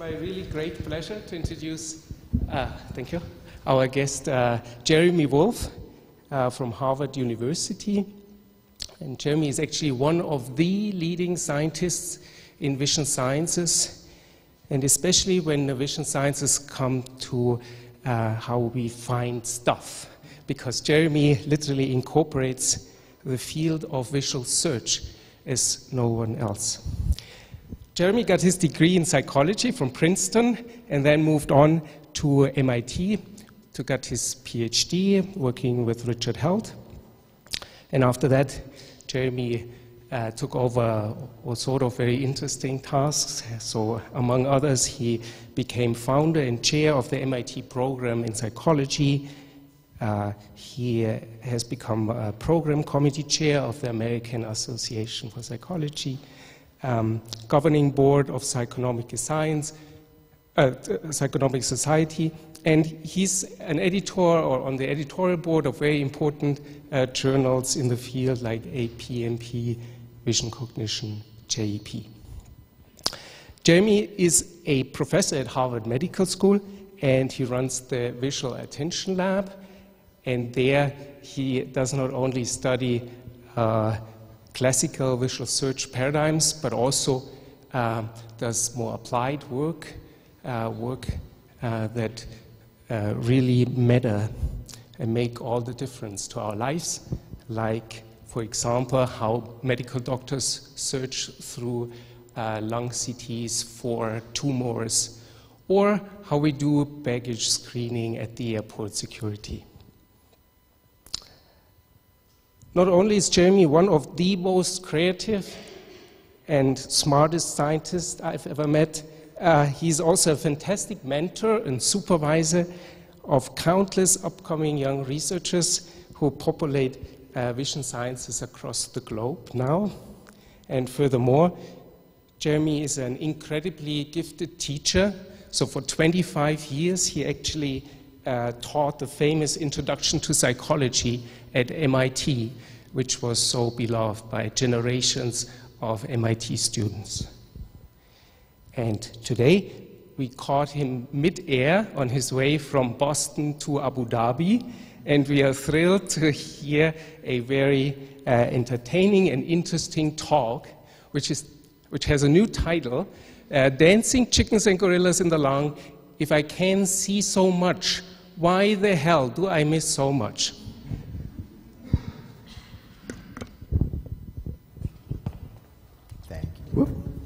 my really great pleasure to introduce, uh, thank you, our guest, uh, Jeremy Wolfe uh, from Harvard University. And Jeremy is actually one of the leading scientists in vision sciences, and especially when the vision sciences come to uh, how we find stuff, because Jeremy literally incorporates the field of visual search as no one else. Jeremy got his degree in psychology from Princeton and then moved on to MIT to get his PhD working with Richard Held. And after that, Jeremy uh, took over all sort of very interesting tasks. So, among others, he became founder and chair of the MIT program in psychology. Uh, he has become a program committee chair of the American Association for Psychology um, governing board of Psychonomic Science, uh, Psychonomic Society, and he's an editor or on the editorial board of very important uh, journals in the field like APNP, Vision Cognition, JEP. Jeremy is a professor at Harvard Medical School and he runs the Visual Attention Lab. And there he does not only study uh, classical visual search paradigms, but also uh, does more applied work, uh, work uh, that uh, really matter and make all the difference to our lives, like, for example, how medical doctors search through uh, lung CTs for tumors, or how we do baggage screening at the airport security. Not only is Jeremy one of the most creative and smartest scientists I've ever met, uh, he's also a fantastic mentor and supervisor of countless upcoming young researchers who populate uh, vision sciences across the globe now. And furthermore, Jeremy is an incredibly gifted teacher. So for 25 years, he actually uh, taught the famous Introduction to Psychology at MIT, which was so beloved by generations of MIT students. And today, we caught him mid-air on his way from Boston to Abu Dhabi, and we are thrilled to hear a very uh, entertaining and interesting talk, which, is, which has a new title, uh, Dancing Chickens and Gorillas in the Lung, If I Can See So Much, Why the Hell Do I Miss So Much?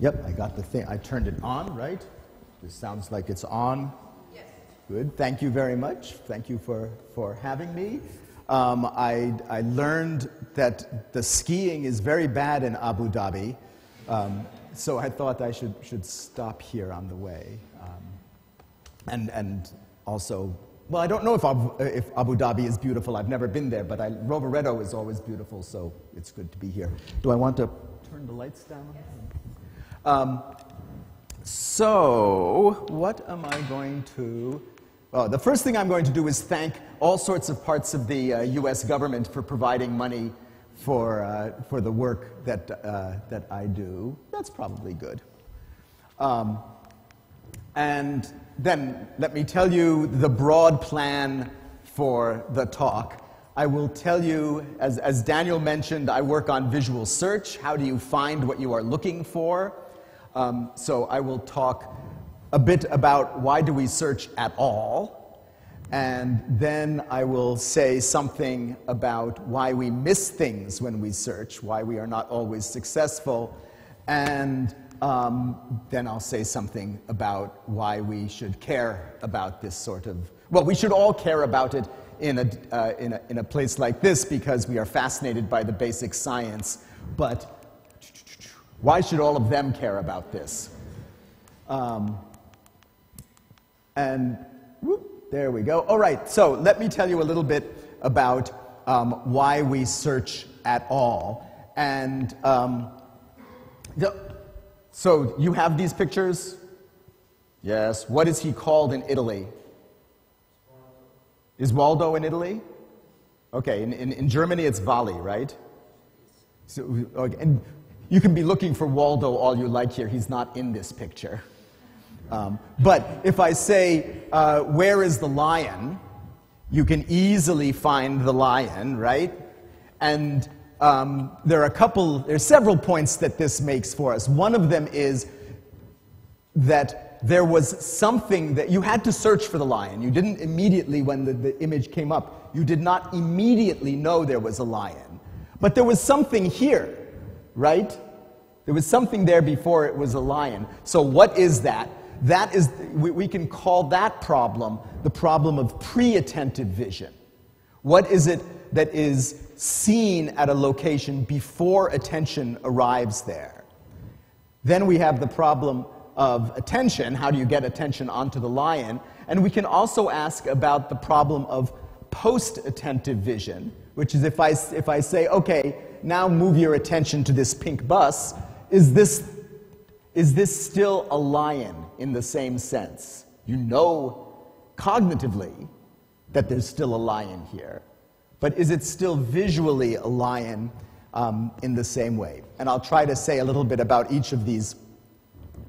Yep, I got the thing. I turned it on, right? This sounds like it's on. Yes. Good. Thank you very much. Thank you for, for having me. Um, I, I learned that the skiing is very bad in Abu Dhabi, um, so I thought I should, should stop here on the way. Um, and, and also, well, I don't know if Abu, if Abu Dhabi is beautiful. I've never been there, but I, Rovereto is always beautiful, so it's good to be here. Do I want to turn the lights down? Yes. Um, so, what am I going to? Well, the first thing I'm going to do is thank all sorts of parts of the uh, US government for providing money for, uh, for the work that, uh, that I do. That's probably good. Um, and then let me tell you the broad plan for the talk. I will tell you, as, as Daniel mentioned, I work on visual search. How do you find what you are looking for? Um, so I will talk a bit about why do we search at all, and then I will say something about why we miss things when we search, why we are not always successful, and um, then I'll say something about why we should care about this sort of, well, we should all care about it in a, uh, in a, in a place like this because we are fascinated by the basic science, but why should all of them care about this? Um, and whoop, there we go. All right, so let me tell you a little bit about um, why we search at all. And um, the, so you have these pictures? Yes. What is he called in Italy? Is Waldo in Italy? Okay, in, in, in Germany it's Vali, right? So, okay, and you can be looking for Waldo all you like here. He's not in this picture. Um, but if I say, uh, where is the lion? You can easily find the lion, right? And um, there are a couple, there are several points that this makes for us. One of them is that there was something that you had to search for the lion. You didn't immediately, when the, the image came up, you did not immediately know there was a lion. But there was something here, right? There was something there before it was a lion. So, what is that? That is, we, we can call that problem the problem of pre attentive vision. What is it that is seen at a location before attention arrives there? Then we have the problem of attention. How do you get attention onto the lion? And we can also ask about the problem of post attentive vision, which is if I, if I say, okay, now move your attention to this pink bus, is this, is this still a lion in the same sense? You know cognitively that there's still a lion here, but is it still visually a lion um, in the same way? And I'll try to say a little bit about each of these,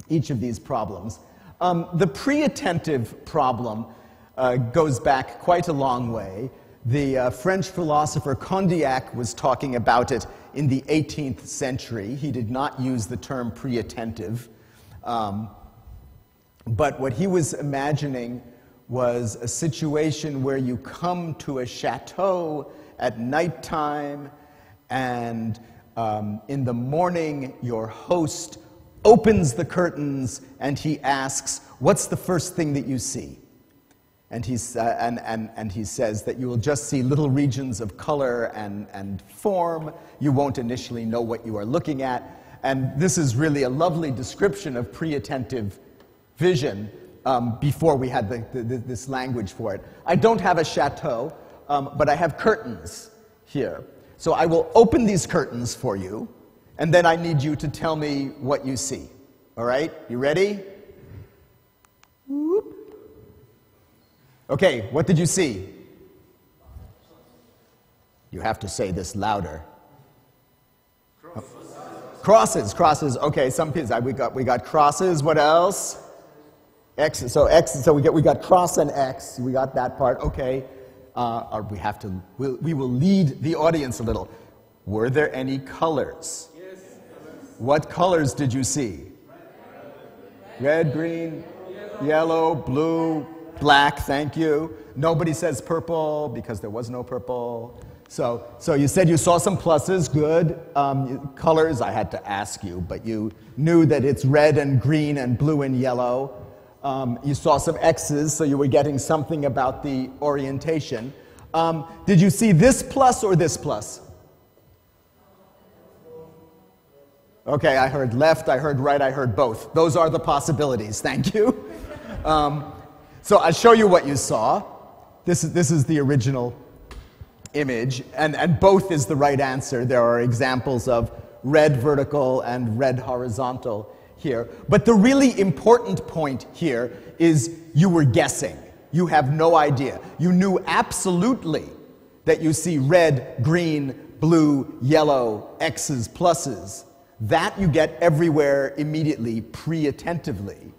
each of these problems. Um, the pre attentive problem uh, goes back quite a long way. The uh, French philosopher Condillac was talking about it in the 18th century. He did not use the term pre attentive. Um, but what he was imagining was a situation where you come to a chateau at nighttime, and um, in the morning, your host opens the curtains and he asks, What's the first thing that you see? And, he's, uh, and, and, and he says that you will just see little regions of color and, and form. You won't initially know what you are looking at. And this is really a lovely description of pre attentive vision um, before we had the, the, this language for it. I don't have a chateau, um, but I have curtains here. So I will open these curtains for you, and then I need you to tell me what you see. All right? You ready? Okay, what did you see? You have to say this louder. Crosses, crosses. Okay, some kids. We got we got crosses. What else? X. So X. So we get we got cross and X. We got that part. Okay. Uh, or we have to. We'll, we will lead the audience a little. Were there any colors? Yes. What colors did you see? Red, green, yellow, blue, black, thank you. Nobody says purple because there was no purple. So, so you said you saw some pluses, good. Um, colors, I had to ask you, but you knew that it's red and green and blue and yellow. Um, you saw some X's, so you were getting something about the orientation. Um, did you see this plus or this plus? Okay, I heard left, I heard right, I heard both. Those are the possibilities. Thank you. Um, so I'll show you what you saw. This is, this is the original image, and, and both is the right answer. There are examples of red vertical and red horizontal here. But the really important point here is you were guessing. You have no idea. You knew absolutely that you see red, green, blue, yellow, X's, pluses. That you get everywhere immediately, pre attentively.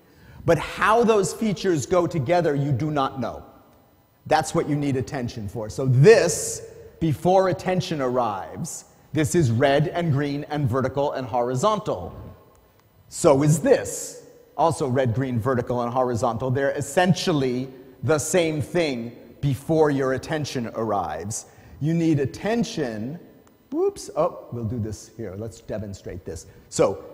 But how those features go together, you do not know. That's what you need attention for. So, this, before attention arrives, this is red and green and vertical and horizontal. So is this. Also, red, green, vertical, and horizontal. They're essentially the same thing before your attention arrives. You need attention. Whoops. Oh, we'll do this here. Let's demonstrate this. So,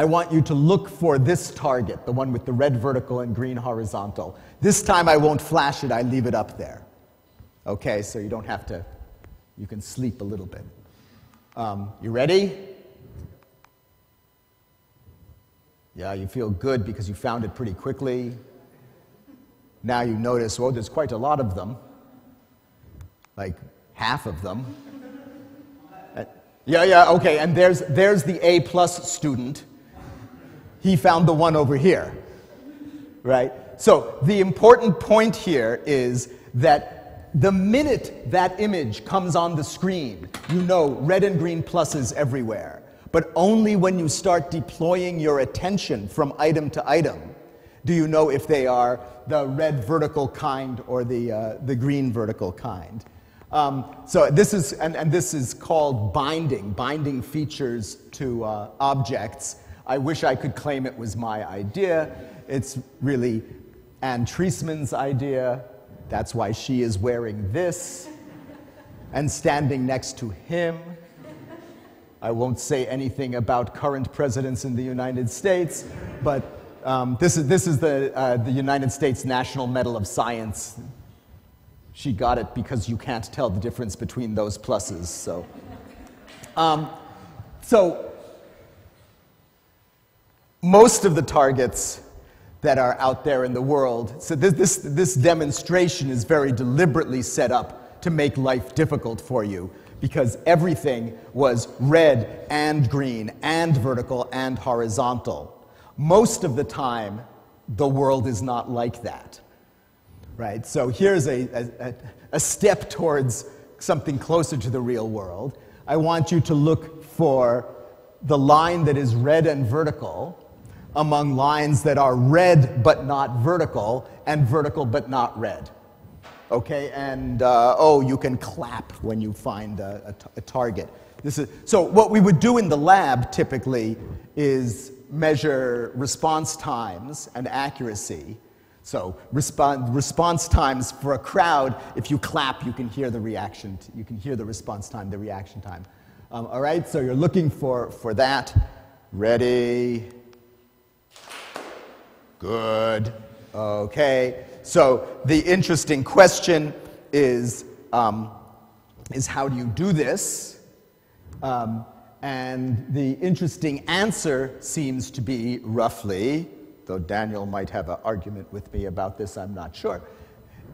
I want you to look for this target, the one with the red vertical and green horizontal. This time I won't flash it, I leave it up there. Okay, so you don't have to, you can sleep a little bit. Um, you ready? Yeah, you feel good because you found it pretty quickly. Now you notice, oh, there's quite a lot of them, like half of them. Uh, yeah, yeah, okay, and there's, there's the A plus student he found the one over here. Right? So the important point here is that the minute that image comes on the screen, you know red and green pluses everywhere. But only when you start deploying your attention from item to item do you know if they are the red vertical kind or the, uh, the green vertical kind. Um, so this is, and, and, this is called binding, binding features to uh, objects. I wish I could claim it was my idea. It's really Anne Treisman's idea. That's why she is wearing this and standing next to him. I won't say anything about current presidents in the United States, but um, this, is, this is the, uh, the United States National Medal of Science. She got it because you can't tell the difference between those pluses. So, um, so most of the targets that are out there in the world, so this, this, this demonstration is very deliberately set up to make life difficult for you because everything was red and green and vertical and horizontal. Most of the time, the world is not like that. Right? So here's a, a, a step towards something closer to the real world. I want you to look for the line that is red and vertical among lines that are red but not vertical and vertical but not red. Okay, and uh, oh, you can clap when you find a, a target. This is, so, what we would do in the lab typically is measure response times and accuracy. So response, response times for a crowd, if you clap, you can hear the reaction, you can hear the response time, the reaction time. Um, all right, so you're looking for, for that. Ready? Good. Okay. So the interesting question is, um, is how do you do this? Um, and the interesting answer seems to be roughly, though Daniel might have an argument with me about this, I'm not sure.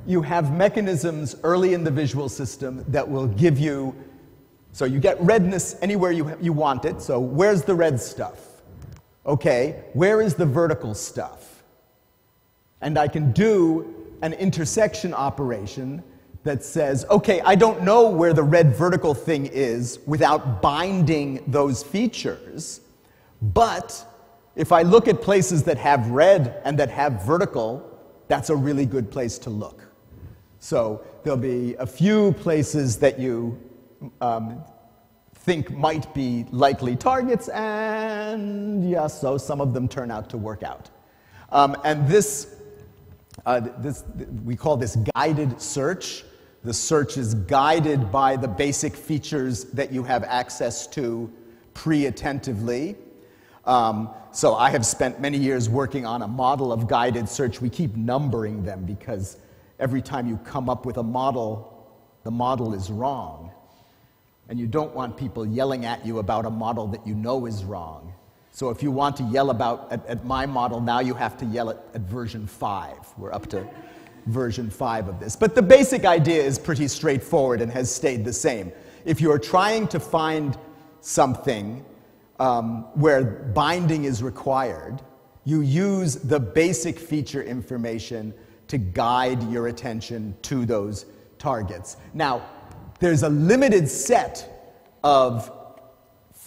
You have mechanisms early in the visual system that will give you, so you get redness anywhere you, you want it. So, where's the red stuff? Okay, where is the vertical stuff? And I can do an intersection operation that says, okay, I don't know where the red vertical thing is without binding those features, but if I look at places that have red and that have vertical, that's a really good place to look. So there'll be a few places that you um, think might be likely targets, and yeah, so some of them turn out to work out. Um, and this, uh, this, we call this guided search. The search is guided by the basic features that you have access to pre attentively. Um, so I have spent many years working on a model of guided search. We keep numbering them because every time you come up with a model, the model is wrong. And you don't want people yelling at you about a model that you know is wrong. So if you want to yell about at, at my model, now you have to yell at, at version 5. We're up to version 5 of this. But the basic idea is pretty straightforward and has stayed the same. If you're trying to find something um, where binding is required, you use the basic feature information to guide your attention to those targets. Now, there's a limited set of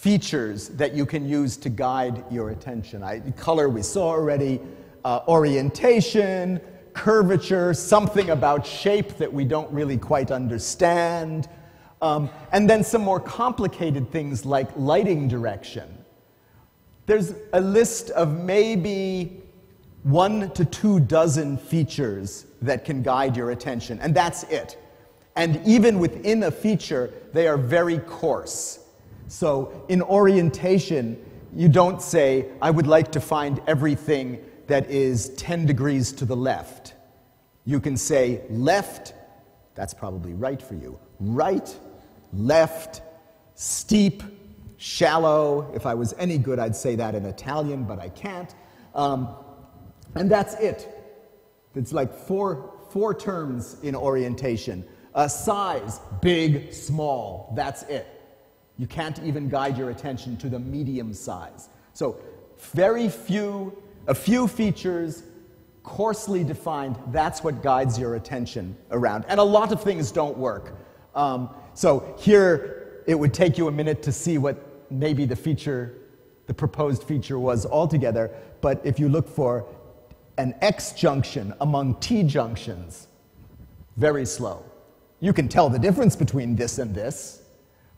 features that you can use to guide your attention. I, color we saw already, uh, orientation, curvature, something about shape that we don't really quite understand, um, and then some more complicated things like lighting direction. There's a list of maybe one to two dozen features that can guide your attention, and that's it. And even within a feature, they are very coarse. So in orientation, you don't say, I would like to find everything that is 10 degrees to the left. You can say left, that's probably right for you. Right, left, steep, shallow. If I was any good, I'd say that in Italian, but I can't. Um, and that's it. It's like four, four terms in orientation. A size, big, small, that's it. You can't even guide your attention to the medium size. So, very few a few features, coarsely defined, that's what guides your attention around. And a lot of things don't work. Um, so here, it would take you a minute to see what maybe the feature, the proposed feature was altogether, but if you look for an X junction among T junctions, very slow. You can tell the difference between this and this,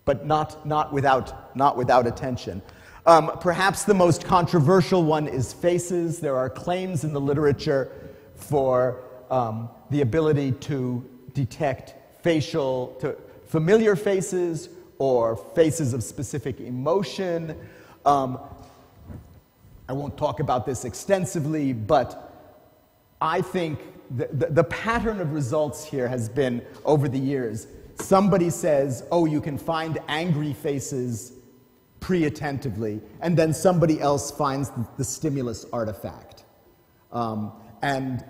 but not, not, without, not without attention. Um, perhaps the most controversial one is faces. There are claims in the literature for um, the ability to detect facial, to familiar faces or faces of specific emotion. Um, I won't talk about this extensively, but I think the, the, the, pattern of results here has been over the years. Somebody says, oh, you can find angry faces pre attentively, and then somebody else finds the, the stimulus artifact. Um, and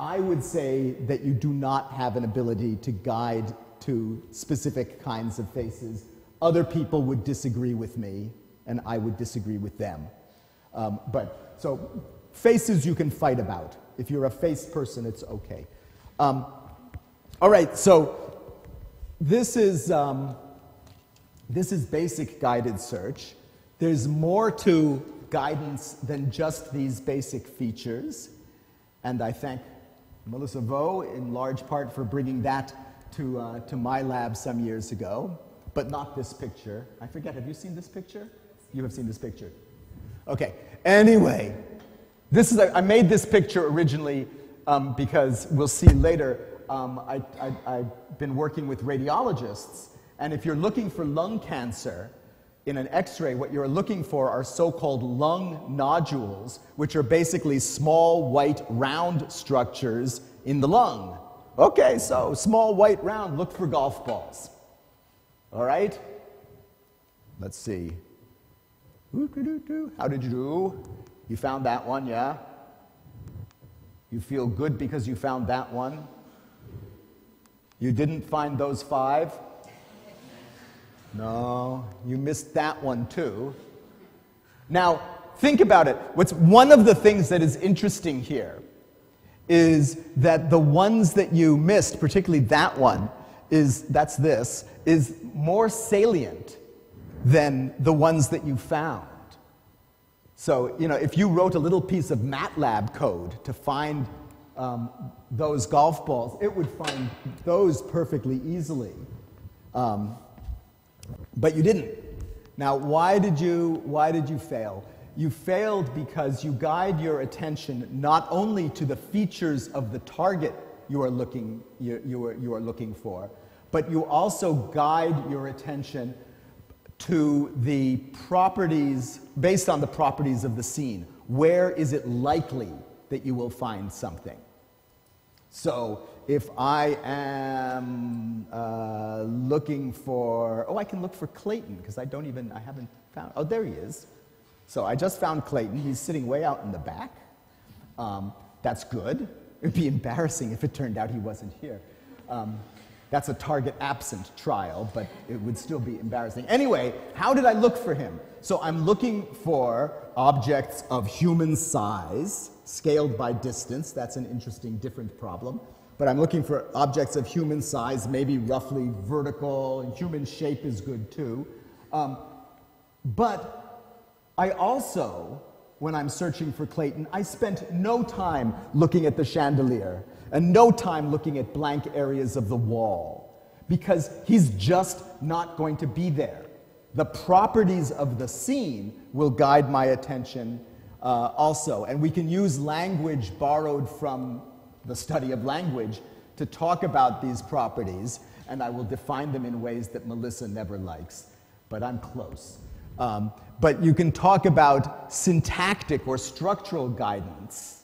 I would say that you do not have an ability to guide to specific kinds of faces. Other people would disagree with me, and I would disagree with them. Um, but so faces you can fight about. If you're a face person, it's okay. Um, all right, so this is, um, this is basic guided search. There's more to guidance than just these basic features. And I thank Melissa Vo in large part for bringing that to, uh, to my lab some years ago, but not this picture. I forget, have you seen this picture? You have seen this picture. Okay, anyway, this is a, I made this picture originally um, because we'll see later. Um, I, have been working with radiologists, and if you're looking for lung cancer in an x ray, what you're looking for are so called lung nodules, which are basically small, white, round structures in the lung. Okay, so small, white, round, look for golf balls. All right? Let's see. How did you do? You found that one, yeah? You feel good because you found that one? You didn't find those five? No, you missed that one too. Now, think about it. What's one of the things that is interesting here is that the ones that you missed, particularly that one, is that's this, is more salient than the ones that you found. So, you know, if you wrote a little piece of MATLAB code to find um, those golf balls, it would find those perfectly easily. Um, but you didn't. Now, why did you, why did you fail? You failed because you guide your attention not only to the features of the target you are looking, you, you, are, you are looking for, but you also guide your attention to the properties, based on the properties of the scene. Where is it likely that you will find something? So if I am uh, looking for, oh, I can look for Clayton because I don't even, I haven't found, oh, there he is. So I just found Clayton. He's sitting way out in the back. Um, that's good. It would be embarrassing if it turned out he wasn't here. Um, that's a target absent trial, but it would still be embarrassing. Anyway, how did I look for him? So I'm looking for objects of human size, scaled by distance. That's an interesting, different problem. But I'm looking for objects of human size, maybe roughly vertical, and human shape is good too. Um, but I also, when I'm searching for Clayton, I spent no time looking at the chandelier and no time looking at blank areas of the wall because he's just not going to be there. The properties of the scene will guide my attention uh, also. And we can use language borrowed from the study of language to talk about these properties, and I will define them in ways that Melissa never likes, but I'm close. Um, but you can talk about syntactic or structural guidance,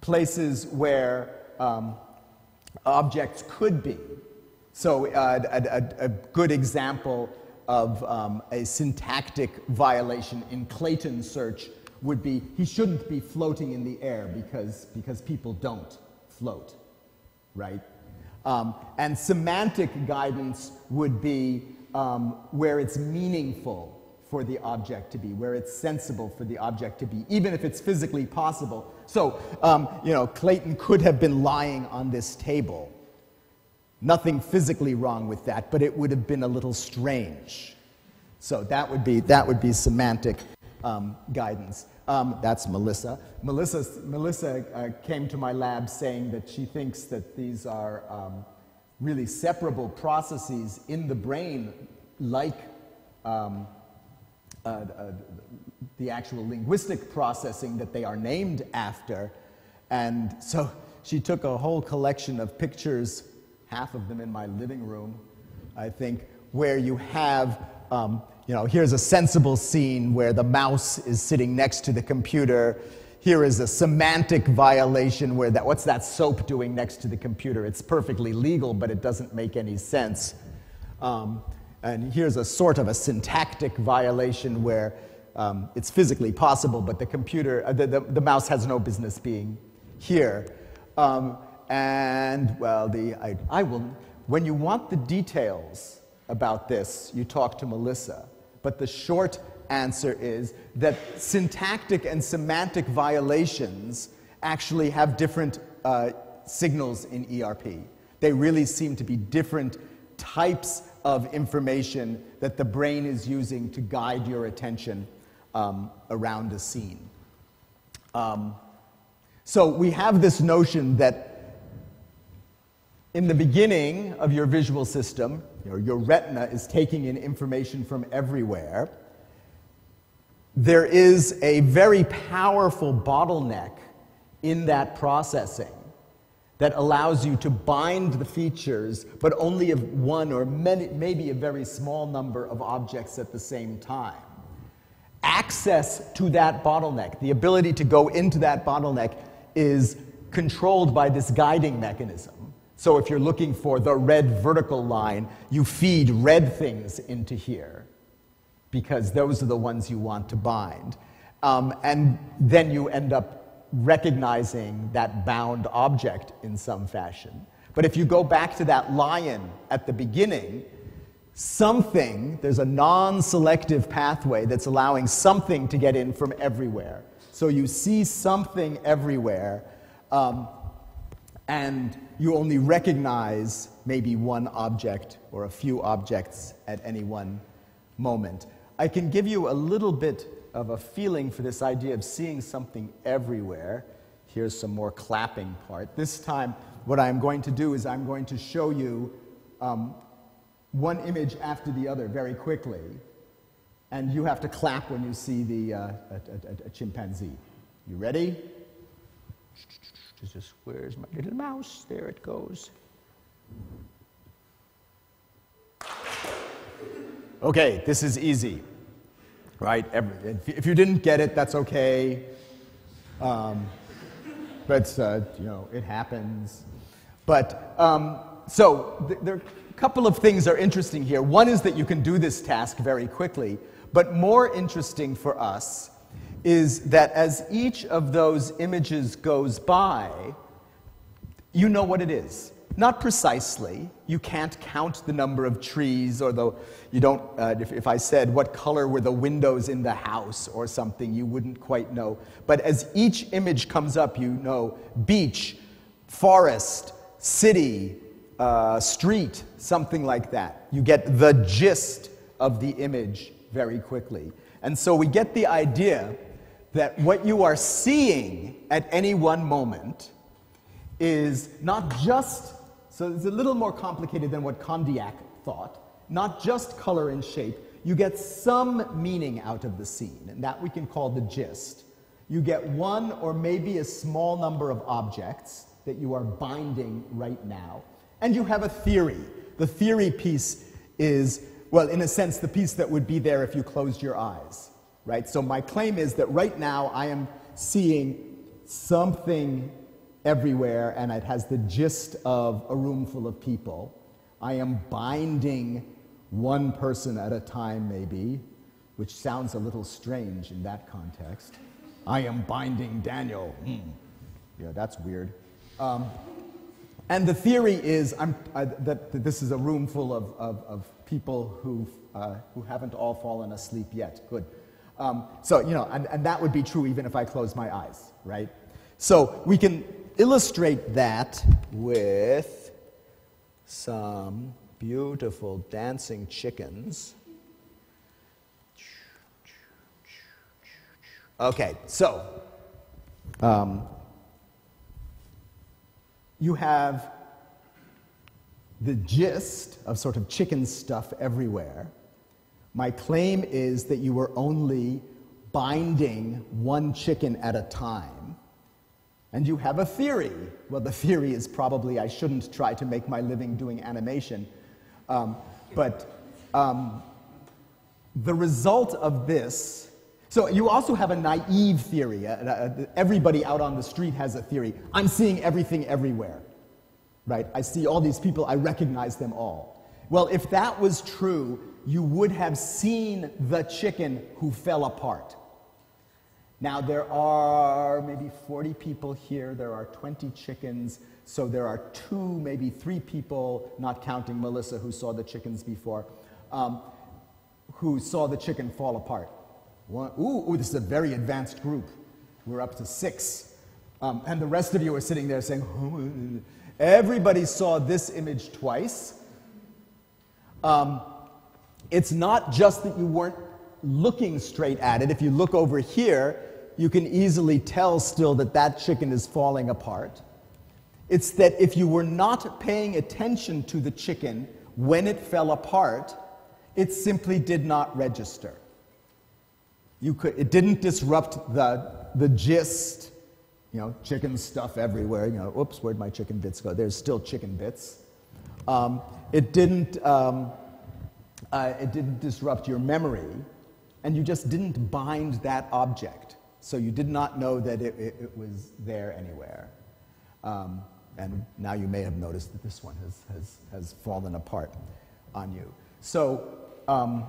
places where um, objects could be. So, uh, a, a, a, good example of um, a syntactic violation in Clayton's search would be he shouldn't be floating in the air because, because people don't float, right? Um, and semantic guidance would be um, where it's meaningful for the object to be, where it's sensible for the object to be, even if it's physically possible. So, um, you know, Clayton could have been lying on this table. Nothing physically wrong with that, but it would have been a little strange. So that would be, that would be semantic um, guidance. Um, that's Melissa. Melissa, Melissa uh, came to my lab saying that she thinks that these are um, really separable processes in the brain, like um, uh, uh, the actual linguistic processing that they are named after. And so she took a whole collection of pictures, half of them in my living room, I think, where you have, um, you know, here's a sensible scene where the mouse is sitting next to the computer. Here is a semantic violation where that, what's that soap doing next to the computer? It's perfectly legal, but it doesn't make any sense. Um, and here's a sort of a syntactic violation where um, it's physically possible, but the computer, uh, the, the, the, mouse has no business being here. Um, and, well, the, I, I will, when you want the details about this, you talk to Melissa. But the short answer is that syntactic and semantic violations actually have different uh, signals in ERP. They really seem to be different types of information that the brain is using to guide your attention um, around a scene. Um, so we have this notion that in the beginning of your visual system, you know, your retina is taking in information from everywhere. There is a very powerful bottleneck in that processing that allows you to bind the features, but only of one or many, maybe a very small number of objects at the same time. Access to that bottleneck, the ability to go into that bottleneck, is controlled by this guiding mechanism. So if you're looking for the red vertical line, you feed red things into here because those are the ones you want to bind. Um, and then you end up recognizing that bound object in some fashion. But if you go back to that lion at the beginning, something, there's a non selective pathway that's allowing something to get in from everywhere. So you see something everywhere, um, and you only recognize maybe one object or a few objects at any one moment. I can give you a little bit of a feeling for this idea of seeing something everywhere. Here's some more clapping part. This time, what I'm going to do is I'm going to show you um, one image after the other very quickly, and you have to clap when you see the, uh, a, a, a chimpanzee. You ready? Just, where's my little mouse? There it goes. Okay, this is easy right? If you didn't get it, that's okay. Um, but, uh, you know, it happens. But, um, so th- there are a couple of things are interesting here. One is that you can do this task very quickly, but more interesting for us is that as each of those images goes by, you know what it is. Not precisely. You can't count the number of trees, or the, you don't, uh, if, if I said what color were the windows in the house or something, you wouldn't quite know. But as each image comes up, you know beach, forest, city, uh, street, something like that. You get the gist of the image very quickly. And so we get the idea that what you are seeing at any one moment is not just so it's a little more complicated than what Condillac thought. Not just color and shape. You get some meaning out of the scene, and that we can call the gist. You get one or maybe a small number of objects that you are binding right now, and you have a theory. The theory piece is, well, in a sense, the piece that would be there if you closed your eyes, right? So my claim is that right now I am seeing something everywhere, and it has the gist of a room full of people. I am binding one person at a time, maybe, which sounds a little strange in that context. I am binding Daniel. Mm. Yeah, that's weird. Um, and the theory is uh, that, that, this is a room full of, of, of people uh, who haven't all fallen asleep yet. Good. Um, so, you know, and, and that would be true even if I closed my eyes, right? So we can illustrate that with some beautiful dancing chickens. Okay, so um, you have the gist of sort of chicken stuff everywhere. My claim is that you were only binding one chicken at a time. And you have a theory. Well, the theory is probably I shouldn't try to make my living doing animation. Um, but um, the result of this, so you also have a naive theory. Uh, uh, everybody out on the street has a theory. I'm seeing everything everywhere, right? I see all these people, I recognize them all. Well, if that was true, you would have seen the chicken who fell apart. Now, there are maybe 40 people here, there are 20 chickens, so there are two, maybe three people, not counting Melissa, who saw the chickens before, um, who saw the chicken fall apart. One, ooh, ooh, this is a very advanced group. We're up to six. Um, and the rest of you are sitting there saying, everybody saw this image twice. Um, it's not just that you weren't looking straight at it. If you look over here, you can easily tell still that that chicken is falling apart. It's that if you were not paying attention to the chicken when it fell apart, it simply did not register. You could, it didn't disrupt the, the gist, you know, chicken stuff everywhere. You know, oops, where'd my chicken bits go? There's still chicken bits. Um, it, didn't, um, uh, it didn't disrupt your memory, and you just didn't bind that object. So you did not know that it, it, it was there anywhere. Um, and now you may have noticed that this one has, has, has fallen apart on you. So um,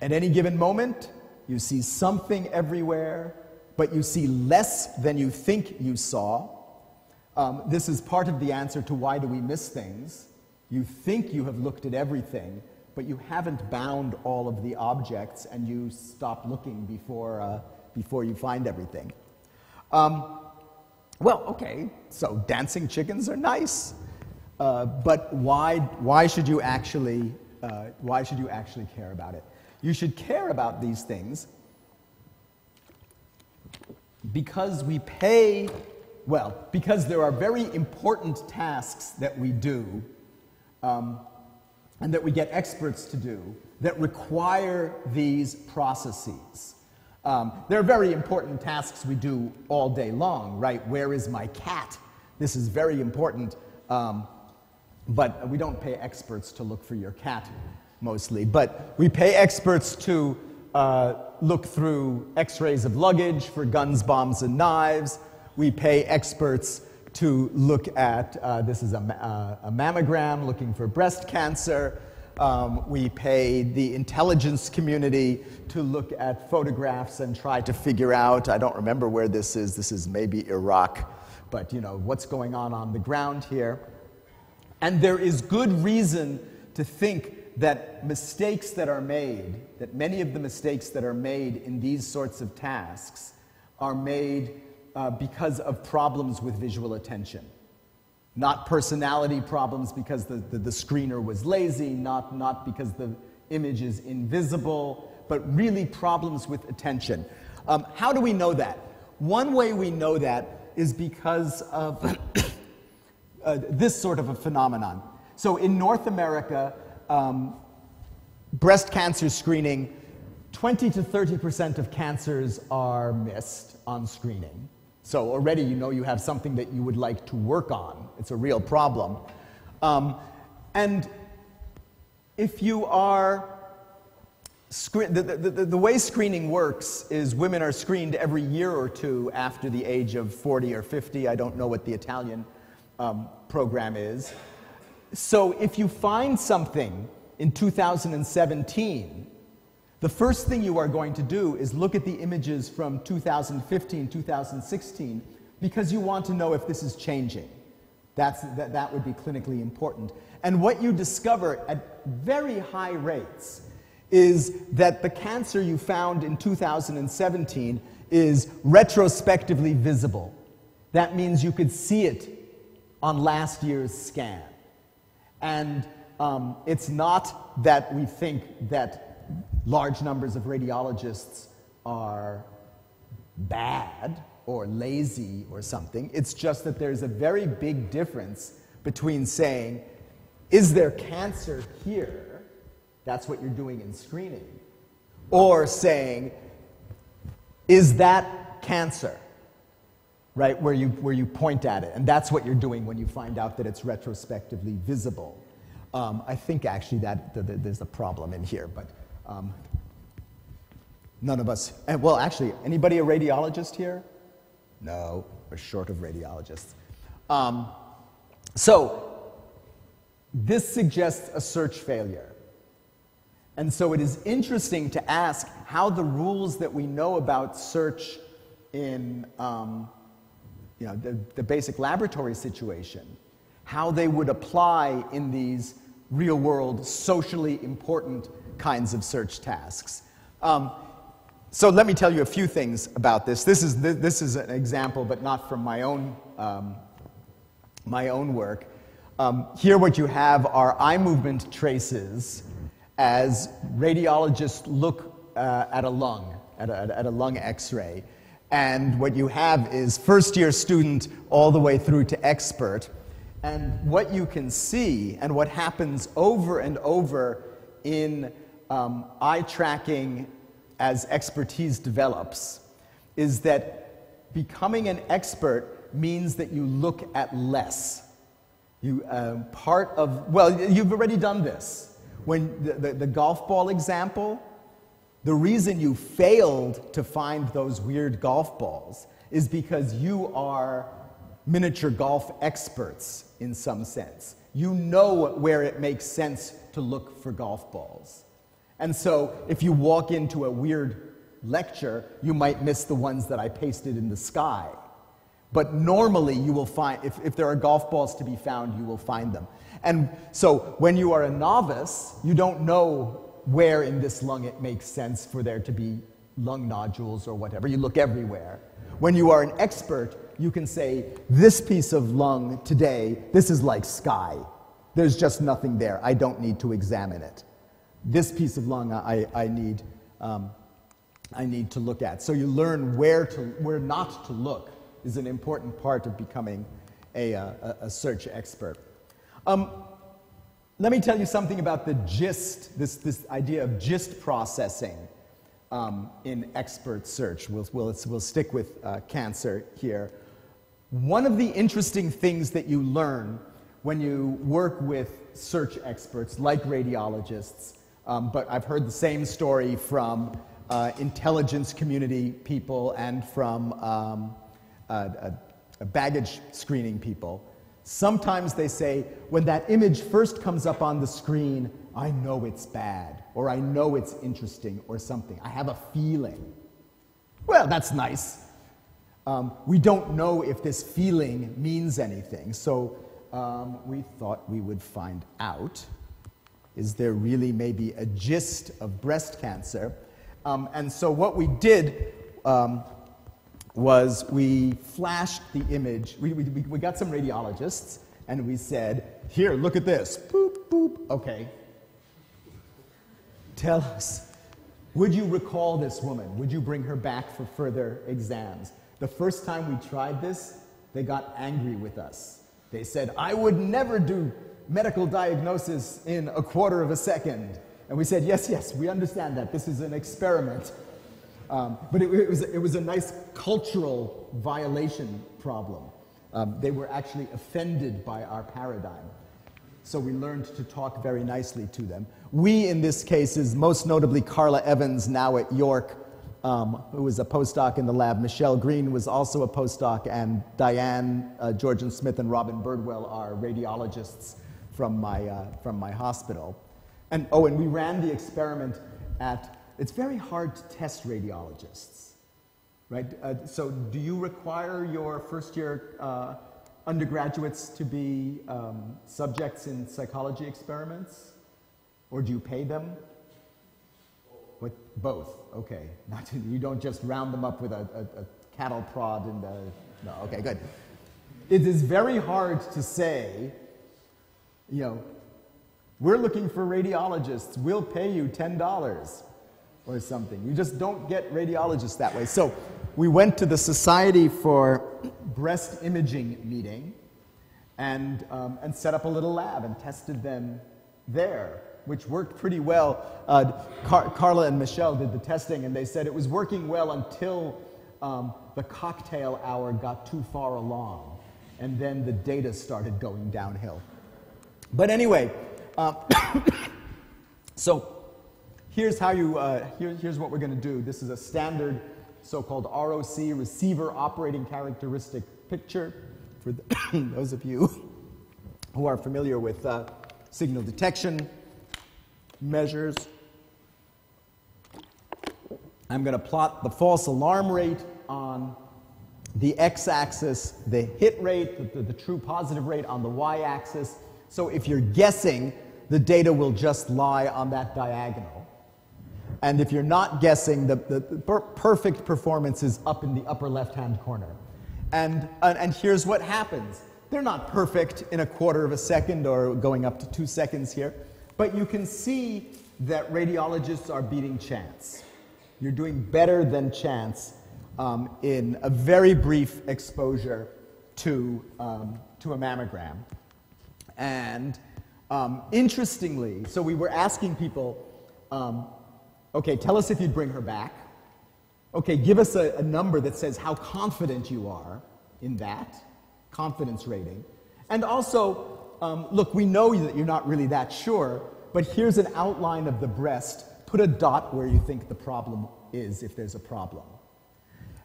at any given moment, you see something everywhere, but you see less than you think you saw. Um, this is part of the answer to why do we miss things. You think you have looked at everything, but you haven't bound all of the objects and you stop looking before, uh, before you find everything. Um, well, okay, so dancing chickens are nice, uh, but why, why, should you actually, uh, why should you actually care about it? You should care about these things because we pay, well, because there are very important tasks that we do um, and that we get experts to do that require these processes. Um, there are very important tasks we do all day long, right? Where is my cat? This is very important, um, but we don't pay experts to look for your cat mostly. But we pay experts to uh, look through x rays of luggage for guns, bombs, and knives. We pay experts to look at uh, this is a, uh, a, mammogram looking for breast cancer. Um, we pay the intelligence community to look at photographs and try to figure out. I don't remember where this is. This is maybe Iraq, but you know what's going on on the ground here. And there is good reason to think that mistakes that are made, that many of the mistakes that are made in these sorts of tasks, are made uh, because of problems with visual attention. Not personality problems because the, the, the, screener was lazy, not, not because the image is invisible, but really problems with attention. Um, how do we know that? One way we know that is because of uh, this sort of a phenomenon. So in North America, um, breast cancer screening, 20 to 30% of cancers are missed on screening. So already you know you have something that you would like to work on. It's a real problem. Um, and if you are, the, the, the, the, way screening works is women are screened every year or two after the age of 40 or 50. I don't know what the Italian um, program is. So if you find something in 2017 the first thing you are going to do is look at the images from 2015, 2016, because you want to know if this is changing. That's, that, that would be clinically important. And what you discover at very high rates is that the cancer you found in 2017 is retrospectively visible. That means you could see it on last year's scan. And um, it's not that we think that large numbers of radiologists are bad or lazy or something. It's just that there's a very big difference between saying, is there cancer here? That's what you're doing in screening. Or saying, is that cancer? Right, where you, where you point at it. And that's what you're doing when you find out that it's retrospectively visible. Um, I think actually that, that, there's a problem in here, but um, none of us. And well, actually, anybody a radiologist here? No, we're short of radiologists. Um, so, this suggests a search failure. And so it is interesting to ask how the rules that we know about search in um, you know, the, the basic laboratory situation, how they would apply in these real world, socially important kinds of search tasks. Um, so let me tell you a few things about this. This is, this is an example, but not from my own, um, my own work. Um, here, what you have are eye movement traces as radiologists look uh, at a lung, at a, at a lung x ray. And what you have is first year student all the way through to expert. And what you can see, and what happens over and over in um, eye tracking as expertise develops is that becoming an expert means that you look at less. You, uh, part of, well, you've already done this. When the, the, the golf ball example, the reason you failed to find those weird golf balls is because you are miniature golf experts in some sense. You know where it makes sense to look for golf balls. And so if you walk into a weird lecture, you might miss the ones that I pasted in the sky. But normally you will find, if, if there are golf balls to be found, you will find them. And so when you are a novice, you don't know where in this lung it makes sense for there to be lung nodules or whatever. You look everywhere. When you are an expert, you can say, this piece of lung today, this is like sky. There's just nothing there. I don't need to examine it this piece of lung I, I, need, um, I need to look at. So you learn where, to, where not to look is an important part of becoming a, uh, a, a search expert. Um, let me tell you something about the gist, this, this idea of gist processing um, in expert search. We'll, we'll, we'll stick with uh, cancer here. One of the interesting things that you learn when you work with search experts like radiologists um, but I've heard the same story from uh, intelligence community people and from um, baggage screening people. Sometimes they say, when that image first comes up on the screen, I know it's bad, or I know it's interesting, or something. I have a feeling. Well, that's nice. Um, we don't know if this feeling means anything, so um, we thought we would find out is there really maybe a gist of breast cancer? Um, and so what we did um, was we flashed the image. We, we, we got some radiologists and we said, here, look at this. Boop, boop. Okay. Tell us, would you recall this woman? Would you bring her back for further exams? The first time we tried this, they got angry with us. They said, I would never do medical diagnosis in a quarter of a second. And we said, yes, yes, we understand that. This is an experiment. Um, but it, it, was, it was a nice cultural violation problem. Um, they were actually offended by our paradigm. So we learned to talk very nicely to them. We, in this case, is most notably Karla Evans, now at York, um, who was a postdoc in the lab. Michelle Greene was also a postdoc, and Diane, uh, Georgian-Smith, and Robyn Birdwell are radiologists from my, uh, from my hospital. And, oh, and we ran the experiment at, it's very hard to test radiologists, right? Uh, so do you require your first year uh, undergraduates to be um, subjects in psychology experiments? Or do you pay them? What, both, okay. Not to, you don't just round them up with a, a, a cattle prod and a, no, okay, good. It is very hard to say you know, we're looking for radiologists. We'll pay you $10. or something. You just don't get radiologists that way. So we went to the Society for Breast Imaging meeting and, um, and set up a little lab and tested them there, which worked pretty well. Uh, Car- Karla and Michelle did the testing, and they said it was working well until um, the cocktail hour got too far along, and then the data started going downhill. But anyway, uh, so here's how you, uh, here, here's what we're going to do. This is a standard so-called ROC, receiver operating characteristic picture, for those of you who are familiar with uh, signal detection measures. I'm going to plot the false alarm rate on the x-axis, the hit rate, the, the, the, true positive rate on the y-axis. So if you're guessing, the data will just lie on that diagonal. And if you're not guessing, the, the, per perfect performance is up in the upper left-hand corner. And, uh, and here's what happens. They're not perfect in a quarter of a second or going up to two seconds here, but you can see that radiologists are beating chance. You're doing better than chance um, in a very brief exposure to, um, to a mammogram. And um, interestingly, so we were asking people, um, okay, tell us if you'd bring her back. Okay, give us a, a number that says how confident you are in that confidence rating. And also, um, look, we know that you're not really that sure, but here's an outline of the breast. Put a dot where you think the problem is, if there's a problem.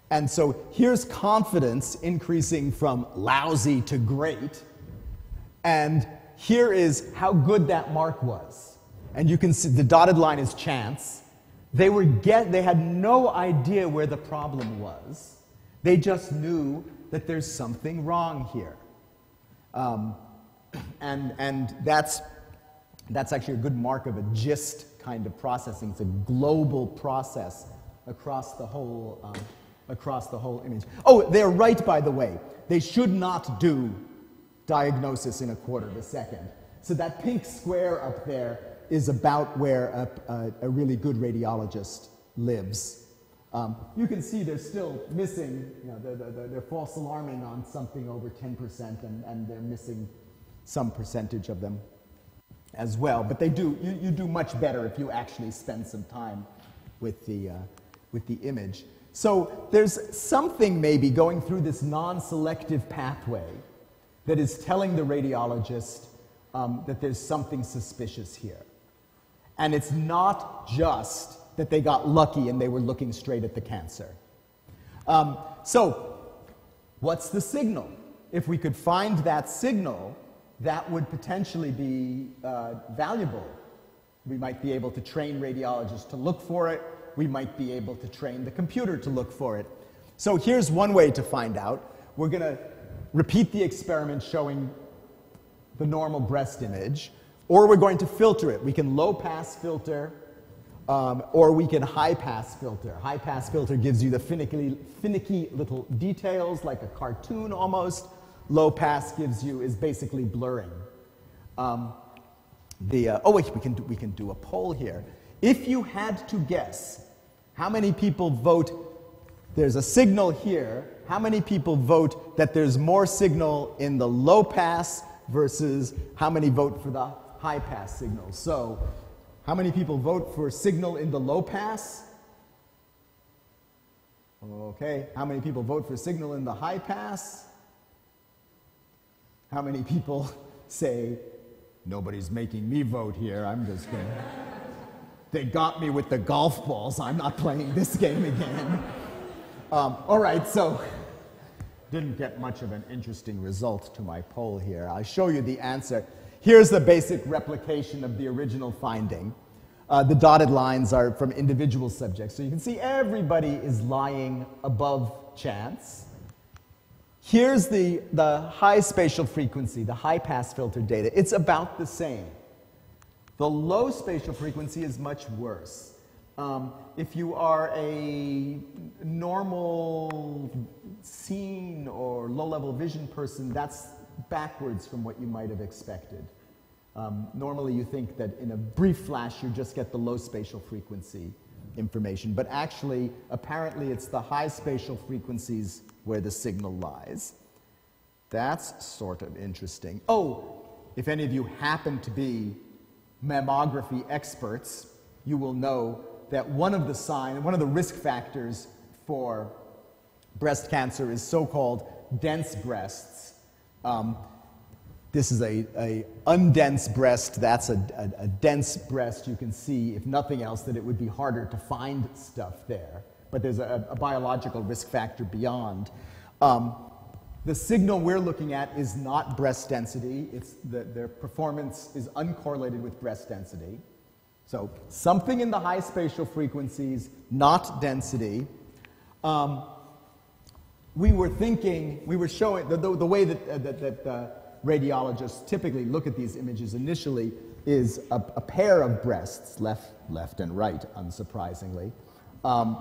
And so here's confidence increasing from lousy to great. And here is how good that mark was. And you can see the dotted line is chance. They, were get, they had no idea where the problem was. They just knew that there's something wrong here. Um, and and that's, that's actually a good mark of a GIST kind of processing. It's a global process across the whole, um, across the whole image. Oh, they're right, by the way. They should not do diagnosis in a quarter of a second. So that pink square up there is about where a, a, a really good radiologist lives. Um, you can see they're still missing, you know, they're, they're, they're false alarming on something over 10%, and, and they're missing some percentage of them as well. But they do, you, you do much better if you actually spend some time with the, uh, with the image. So there's something maybe going through this non-selective pathway that is telling the radiologist um, that there's something suspicious here. And it's not just that they got lucky and they were looking straight at the cancer. Um, so, what's the signal? If we could find that signal, that would potentially be uh, valuable. We might be able to train radiologists to look for it. We might be able to train the computer to look for it. So here's one way to find out. We're going to repeat the experiment showing the normal breast image, or we're going to filter it. We can low pass filter um, or we can high pass filter. High pass filter gives you the finicky, finicky little details like a cartoon almost. Low pass gives you, is basically blurring. Um, the, uh, oh, wait, we can, do, we can do a poll here. If you had to guess how many people vote, there's a signal here, how many people vote that there's more signal in the low pass versus how many vote for the high pass signal? So how many people vote for signal in the low pass? Okay. How many people vote for signal in the high pass? How many people say, nobody's making me vote here, I'm just going to. they got me with the golf balls, I'm not playing this game again. Um, all right, so didn't get much of an interesting result to my poll here. I'll show you the answer. Here's the basic replication of the original finding. Uh, the dotted lines are from individual subjects. So you can see everybody is lying above chance. Here's the, the high spatial frequency, the high pass filter data. It's about the same. The low spatial frequency is much worse. Um, if you are a normal seeing or low level vision person, that's backwards from what you might have expected. Um, normally, you think that in a brief flash, you just get the low spatial frequency information, but actually, apparently, it's the high spatial frequencies where the signal lies. That's sort of interesting. Oh, if any of you happen to be mammography experts, you will know that one of the sign, one of the risk factors for breast cancer is so-called dense breasts. Um, this is a, a undense breast. That's a, a, a, dense breast. You can see, if nothing else, that it would be harder to find stuff there. But there's a, a biological risk factor beyond. Um, the signal we're looking at is not breast density. It's the, their performance is uncorrelated with breast density. So something in the high spatial frequencies, not density. Um, we were thinking, we were showing, the, the, the way that, uh, that, that uh, radiologists typically look at these images initially is a, a pair of breasts, left, left and right, unsurprisingly. Um,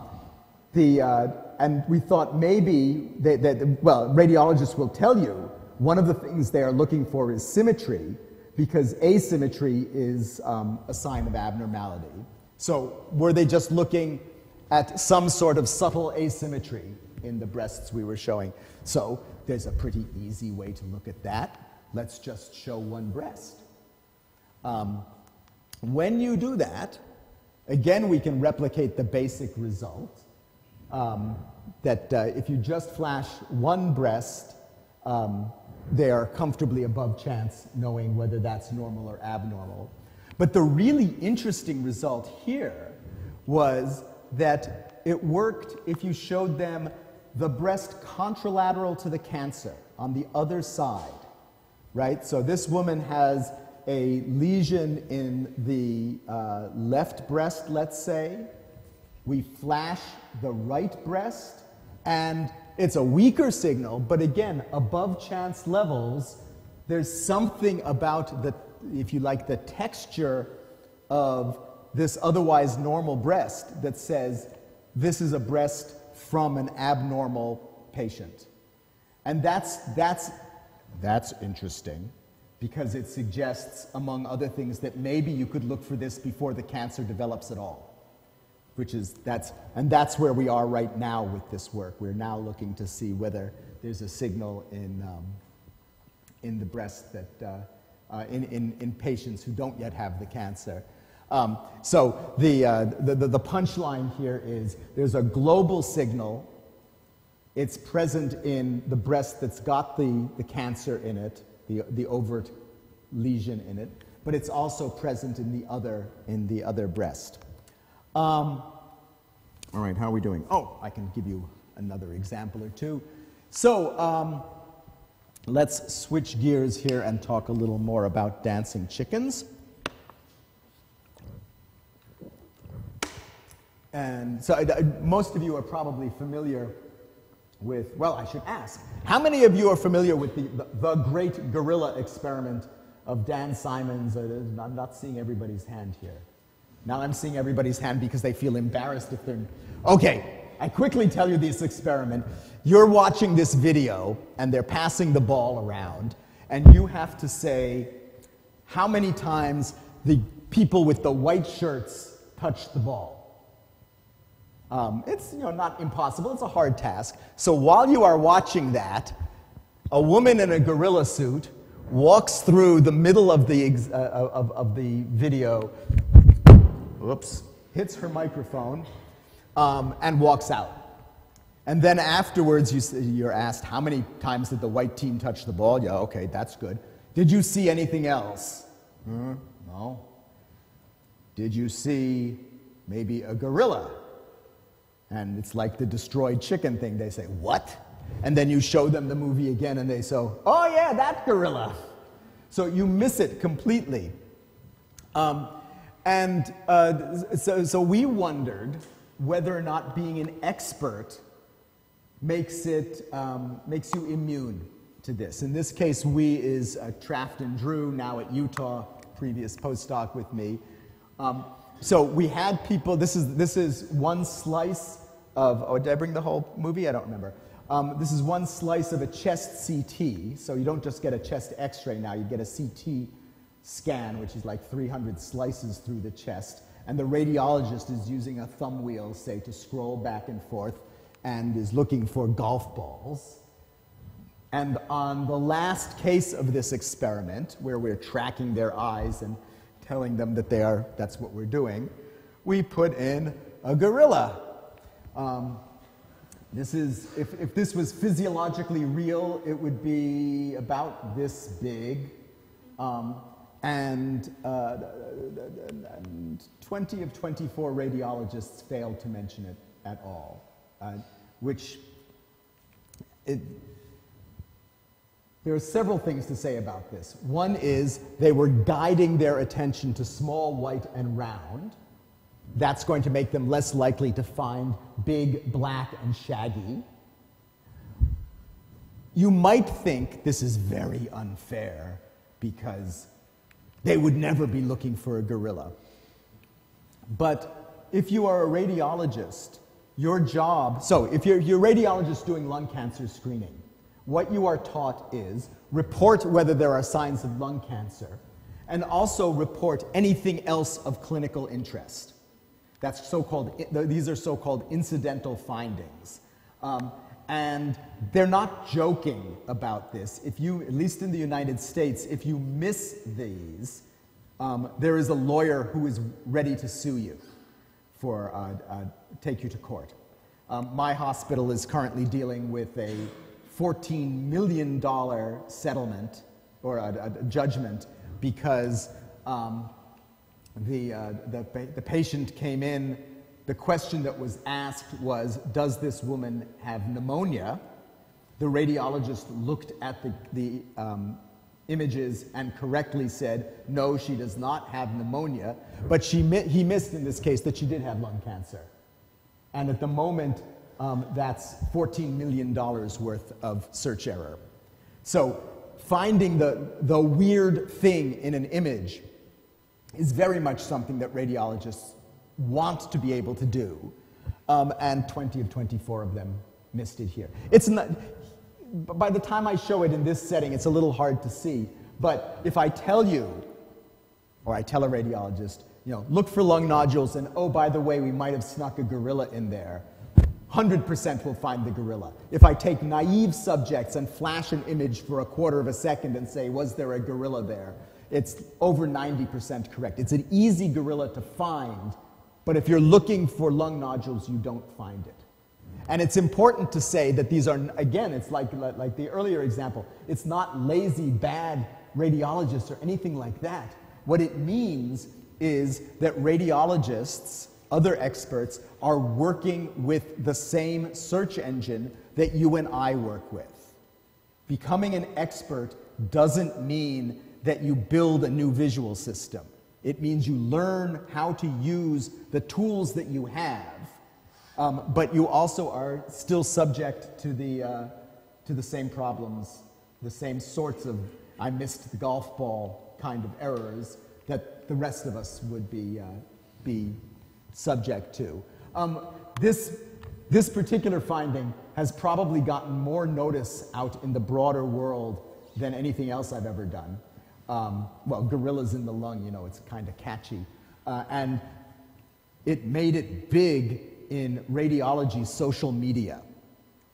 the, uh, and we thought maybe that, that, well, radiologists will tell you one of the things they are looking for is symmetry because asymmetry is um, a sign of abnormality. So were they just looking at some sort of subtle asymmetry in the breasts we were showing? So there's a pretty easy way to look at that. Let's just show one breast. Um, when you do that, again, we can replicate the basic result. Um, that uh, if you just flash one breast, um, they are comfortably above chance knowing whether that's normal or abnormal. But the really interesting result here was that it worked if you showed them the breast contralateral to the cancer on the other side right? So this woman has a lesion in the uh, left breast, let's say. We flash the right breast, and it's a weaker signal, but again, above chance levels, there's something about the, if you like, the texture of this otherwise normal breast that says this is a breast from an abnormal patient. And that's, that's that's interesting because it suggests, among other things, that maybe you could look for this before the cancer develops at all. Which is, that's, and that's where we are right now with this work. We're now looking to see whether there's a signal in, um, in the breast that, uh, uh, in, in, in patients who don't yet have the cancer. Um, so the, uh, the, the, the punchline here is there's a global signal it's present in the breast that's got the, the cancer in it, the, the overt lesion in it, but it's also present in the other, in the other breast. Um, all right, how are we doing? Oh, I can give you another example or two. So um, let's switch gears here and talk a little more about dancing chickens. And so I, most of you are probably familiar with, well, I should ask, how many of you are familiar with the, the, the great gorilla experiment of Dan Simons'? Uh, I'm not seeing everybody's hand here. Now I'm seeing everybody's hand because they feel embarrassed if they're. Okay, I quickly tell you this experiment. You're watching this video and they're passing the ball around, and you have to say how many times the people with the white shirts touched the ball. Um, it's you know, not impossible, it's a hard task. So while you are watching that, a woman in a gorilla suit walks through the middle of the, uh, of, of the video, whoops, hits her microphone, um, and walks out. And then afterwards, you, you're asked, How many times did the white team touch the ball? Yeah, okay, that's good. Did you see anything else? Hmm, no. Did you see maybe a gorilla? And it's like the destroyed chicken thing. They say, What? And then you show them the movie again and they say, Oh, yeah, that gorilla. So you miss it completely. Um, and uh, so, so we wondered whether or not being an expert makes, it, um, makes you immune to this. In this case, we is uh, Trafton Drew, now at Utah, previous postdoc with me. Um, so we had people, this is, this is one slice of, oh, did I bring the whole movie? I don't remember. Um, this is one slice of a chest CT. So you don't just get a chest x ray now, you get a CT scan, which is like 300 slices through the chest. and the radiologist is using a thumb wheel, say, to scroll back and forth and is looking for golf balls. And on the last case of this experiment, where we're tracking their eyes and telling them that they are, that's what we're doing, we put in a gorilla. Um, this is, if, if this was physiologically real, it would be about this big. Um, and, uh, and 20 of 24 radiologists failed to mention it at all, uh, which it, there are several things to say about this. One is they were guiding their attention to small, white, and round. That's going to make them less likely to find big, black, and shaggy. You might think this is very unfair because they would never be looking for a gorilla. But if you are a radiologist, your job, so if you're, you're a radiologist doing lung cancer screening, what you are taught is report whether there are signs of lung cancer and also report anything else of clinical interest. That's so-called, these are so-called incidental findings. Um, and they're not joking about this. If you, at least in the United States, if you miss these, um, there is a lawyer who is ready to sue you for uh, uh, take you to court. Um, my hospital is currently dealing with a $14 million settlement or a, a judgment because um, the, uh, the, the patient came in the question that was asked was Does this woman have pneumonia? The radiologist looked at the, the um, images and correctly said, No, she does not have pneumonia. But she, he missed in this case that she did have lung cancer. And at the moment, um, that's $14 million worth of search error. So finding the, the weird thing in an image is very much something that radiologists want to be able to do, um, and 20 of 24 of them missed it here. It's not, by the time I show it in this setting, it's a little hard to see, but if I tell you, or I tell a radiologist, you know, look for lung nodules, and oh, by the way, we might have snuck a gorilla in there, 100% will find the gorilla. If I take naive subjects and flash an image for a quarter of a second and say, was there a gorilla there? It's over 90% correct. It's an easy gorilla to find but if you're looking for lung nodules, you don't find it. And it's important to say that these are, again, it's like, like the earlier example, it's not lazy, bad radiologists or anything like that. What it means is that radiologists, other experts, are working with the same search engine that you and I work with. Becoming an expert doesn't mean that you build a new visual system. It means you learn how to use the tools that you have, um, but you also are still subject to the, uh, to the same problems, the same sorts of I missed the golf ball kind of errors that the rest of us would be, uh, be subject to. Um, this, this particular finding has probably gotten more notice out in the broader world than anything else I've ever done. Um, well, gorillas in the lung, you know, it's kind of catchy. Uh, and it made it big in radiology social media.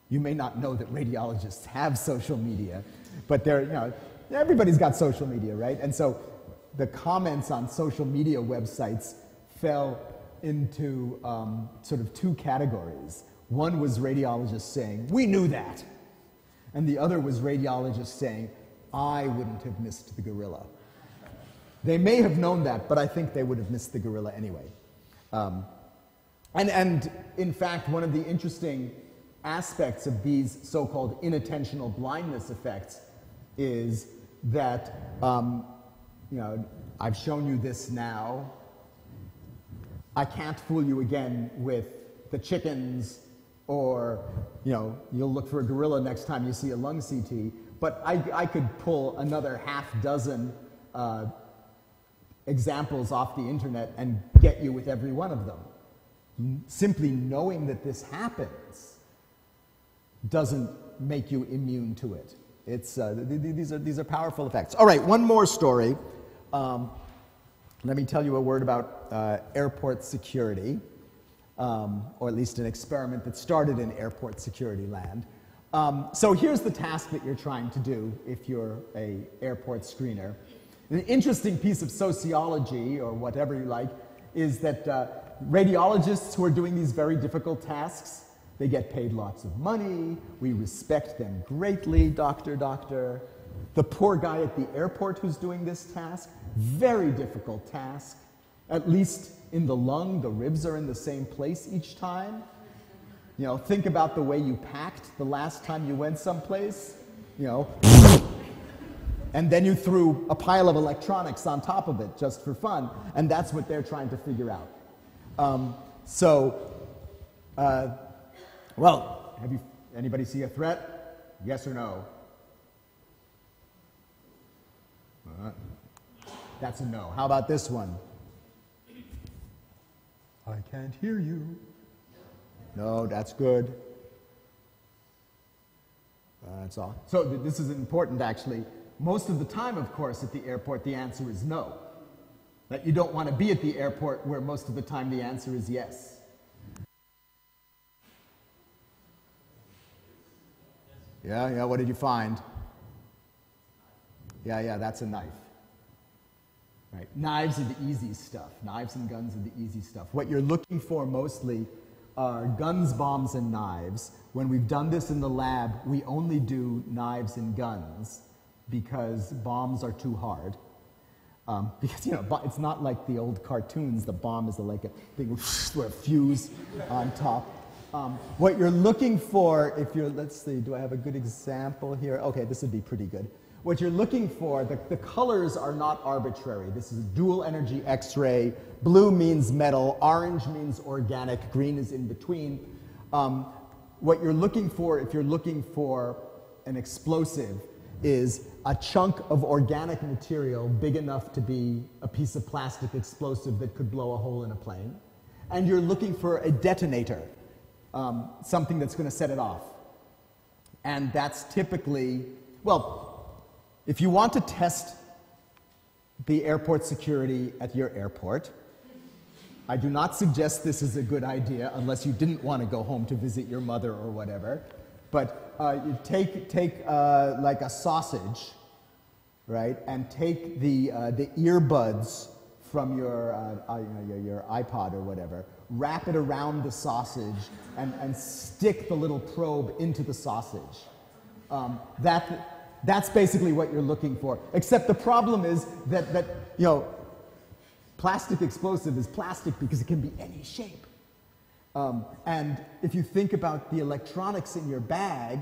You may not know that radiologists have social media, but they're, you know, everybody's got social media, right? And so the comments on social media websites fell into um, sort of two categories. One was radiologists saying, We knew that. And the other was radiologists saying, I wouldn't have missed the gorilla. They may have known that, but I think they would have missed the gorilla anyway. Um, and, and in fact, one of the interesting aspects of these so called inattentional blindness effects is that, um, you know, I've shown you this now. I can't fool you again with the chickens, or, you know, you'll look for a gorilla next time you see a lung CT. But I, I could pull another half dozen uh, examples off the internet and get you with every one of them. Simply knowing that this happens doesn't make you immune to it. It's, uh, th- th- these, are, these are powerful effects. All right, one more story. Um, let me tell you a word about uh, airport security, um, or at least an experiment that started in airport security land. Um, so here's the task that you're trying to do if you're a airport screener. An interesting piece of sociology, or whatever you like, is that uh, radiologists who are doing these very difficult tasks, they get paid lots of money, we respect them greatly, doctor, doctor. The poor guy at the airport who's doing this task, very difficult task. At least in the lung, the ribs are in the same place each time. You know, think about the way you packed the last time you went someplace. You know, and then you threw a pile of electronics on top of it just for fun, and that's what they're trying to figure out. Um, so, uh, well, have you anybody see a threat? Yes or no? Uh, that's a no. How about this one? I can't hear you. No, that's good. That's all. So th- this is important, actually. Most of the time, of course, at the airport, the answer is no. That you don't want to be at the airport where most of the time the answer is yes. Yeah, yeah, what did you find? Yeah, yeah, that's a knife. Right. Knives are the easy stuff. Knives and guns are the easy stuff. What you're looking for mostly are guns, bombs, and knives. When we've done this in the lab, we only do knives and guns because bombs are too hard. Um, because you know, it's not like the old cartoons. The bomb is like a thing with a fuse on top. Um, what you're looking for, if you're, let's see, do I have a good example here? Okay, this would be pretty good. What you're looking for, the, the colors are not arbitrary. This is a dual energy X-ray. Blue means metal, orange means organic, green is in between. Um, what you're looking for, if you're looking for an explosive, is a chunk of organic material big enough to be a piece of plastic explosive that could blow a hole in a plane. And you're looking for a detonator, um, something that's going to set it off. And that's typically, well, if you want to test the airport security at your airport, I do not suggest this is a good idea unless you didn't want to go home to visit your mother or whatever. But uh, you take, take uh, like a sausage, right, and take the, uh, the earbuds from your, uh, your, your, iPod or whatever, wrap it around the sausage, and, and stick the little probe into the sausage. Um, that, that's basically what you're looking for. Except the problem is that, that you know, plastic explosive is plastic because it can be any shape. Um, and if you think about the electronics in your bag,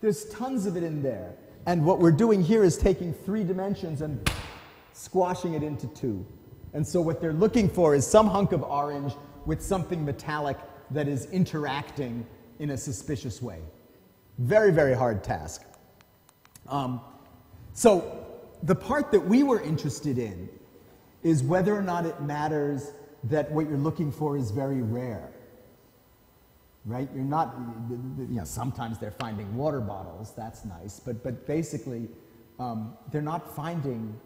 there's tons of it in there. And what we're doing here is taking three dimensions and squashing it into two. And so what they're looking for is some hunk of orange with something metallic that is interacting in a suspicious way. Very, very hard task. Um, so the part that we were interested in is whether or not it matters that what you're looking for is very rare. Right? You're not, you know, sometimes they're finding water bottles, that's nice, but, but basically, um, they're not finding,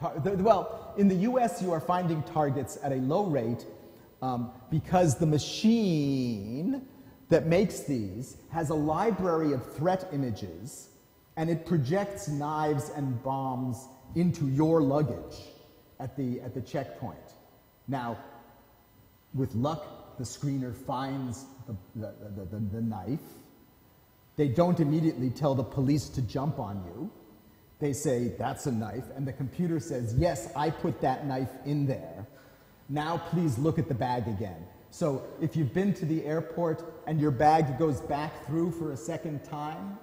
well, in the US, you are finding targets at a low rate um, because the machine that makes these has a library of threat images and it projects knives and bombs into your luggage at the, at the checkpoint. Now, with luck, the screener finds the, the, the, the, knife. They don't immediately tell the police to jump on you. They say, that's a knife. And the computer says, yes, I put that knife in there. Now please look at the bag again. So if you've been to the airport and your bag goes back through for a second time,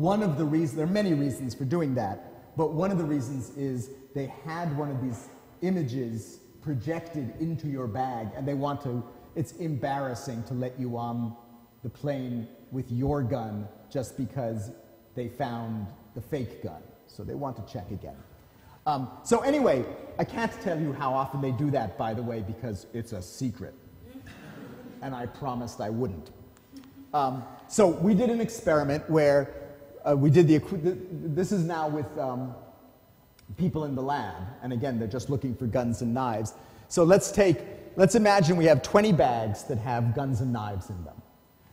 one of the reasons, there are many reasons for doing that, but one of the reasons is they had one of these images projected into your bag and they want to, it's embarrassing to let you on the plane with your gun just because they found the fake gun. So they want to check again. Um, so anyway, I can't tell you how often they do that, by the way, because it's a secret. And I promised I wouldn't. Um, so we did an experiment where uh, we did the, this is now with um, people in the lab. And again, they're just looking for guns and knives. So let's take, let's imagine we have 20 bags that have guns and knives in them.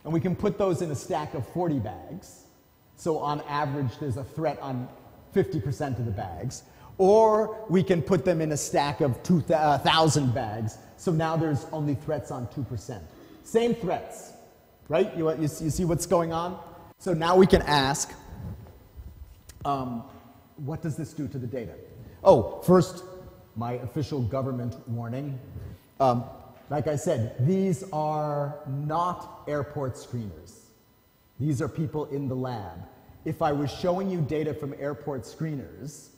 And we can put those in a stack of 40 bags. So on average, there's a threat on 50% of the bags. Or we can put them in a stack of 2,000 bags. So now there's only threats on 2%. Same threats, right? You, you, you see what's going on? So now we can ask, um, what does this do to the data? Oh, first, my official government warning. Um, like I said, these are not airport screeners. These are people in the lab. If I was showing you data from airport screeners,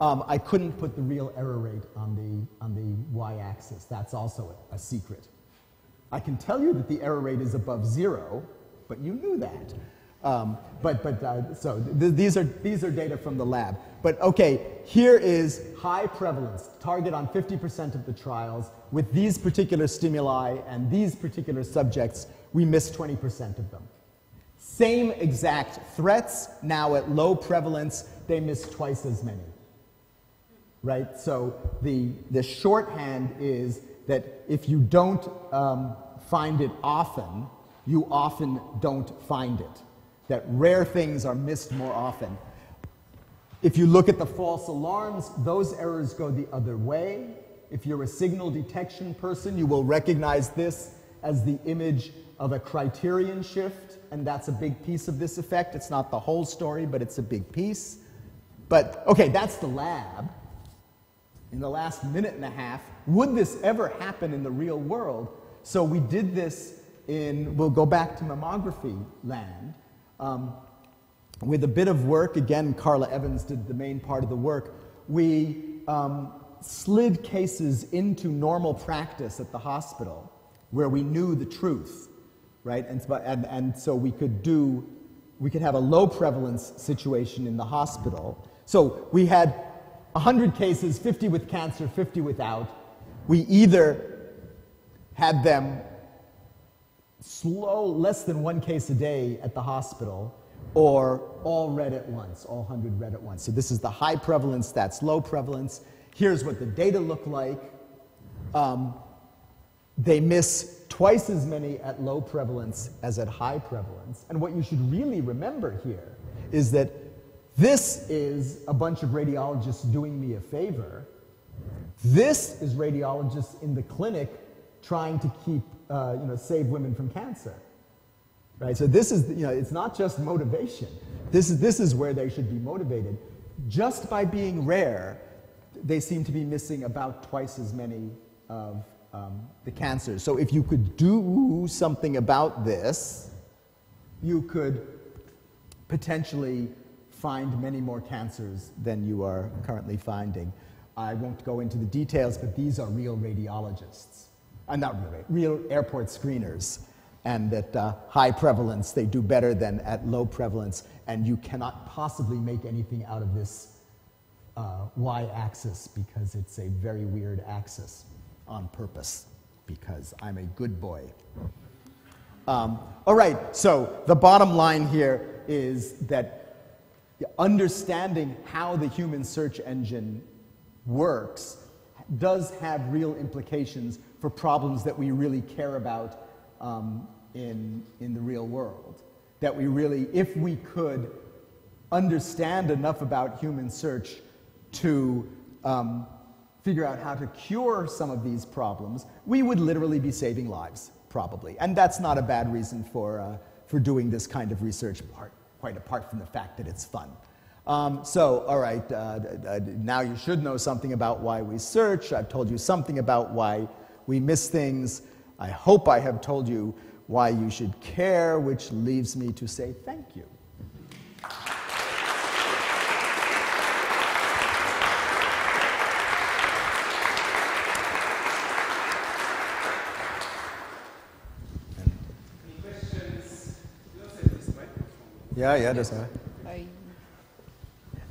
um, I couldn't put the real error rate on the, on the y-axis. That's also a, a secret. I can tell you that the error rate is above zero, but you knew that. Um, but but uh, so th these, are, these are data from the lab. But okay, here is high prevalence, target on 50% of the trials. With these particular stimuli and these particular subjects, we miss 20% of them. Same exact threats, now at low prevalence, they miss twice as many. Right? So the, the shorthand is that if you don't um, find it often, you often don't find it that rare things are missed more often. If you look at the false alarms, those errors go the other way. If you're a signal detection person, you will recognize this as the image of a criterion shift, and that's a big piece of this effect. It's not the whole story, but it's a big piece. But okay, that's the lab. In the last minute and a half, would this ever happen in the real world? So we did this in, we'll go back to mammography land. Um, with a bit of work, again, Karla Evans did the main part of the work, we um, slid cases into normal practice at the hospital where we knew the truth, right? And, and, and so we could do, we could have a low prevalence situation in the hospital. So we had 100 cases, 50 with cancer, 50 without. We either had them slow, less than one case a day at the hospital, or all read at once, all 100 read at once. So this is the high prevalence, that's low prevalence. Here's what the data look like. Um, they miss twice as many at low prevalence as at high prevalence. And what you should really remember here is that this is a bunch of radiologists doing me a favor. This is radiologists in the clinic trying to keep uh, you know, save women from cancer. Right? So this is, you know, it's not just motivation. This is, this is where they should be motivated. Just by being rare, they seem to be missing about twice as many of um, the cancers. So if you could do something about this, you could potentially find many more cancers than you are currently finding. I won't go into the details, but these are real radiologists uh, not really, real airport screeners. And at uh, high prevalence, they do better than at low prevalence. And you cannot possibly make anything out of this uh, y axis because it's a very weird axis on purpose because I'm a good boy. Um, all right, so the bottom line here is that understanding how the human search engine works does have real implications for problems that we really care about um, in, in the real world. That we really, if we could understand enough about human search to um, figure out how to cure some of these problems, we would literally be saving lives, probably. And that's not a bad reason for, uh, for doing this kind of research, quite apart from the fact that it's fun. Um, so, all right, uh, uh, now you should know something about why we search. I've told you something about why we miss things. I hope I have told you why you should care, which leaves me to say thank you. Yeah, yeah, that's right.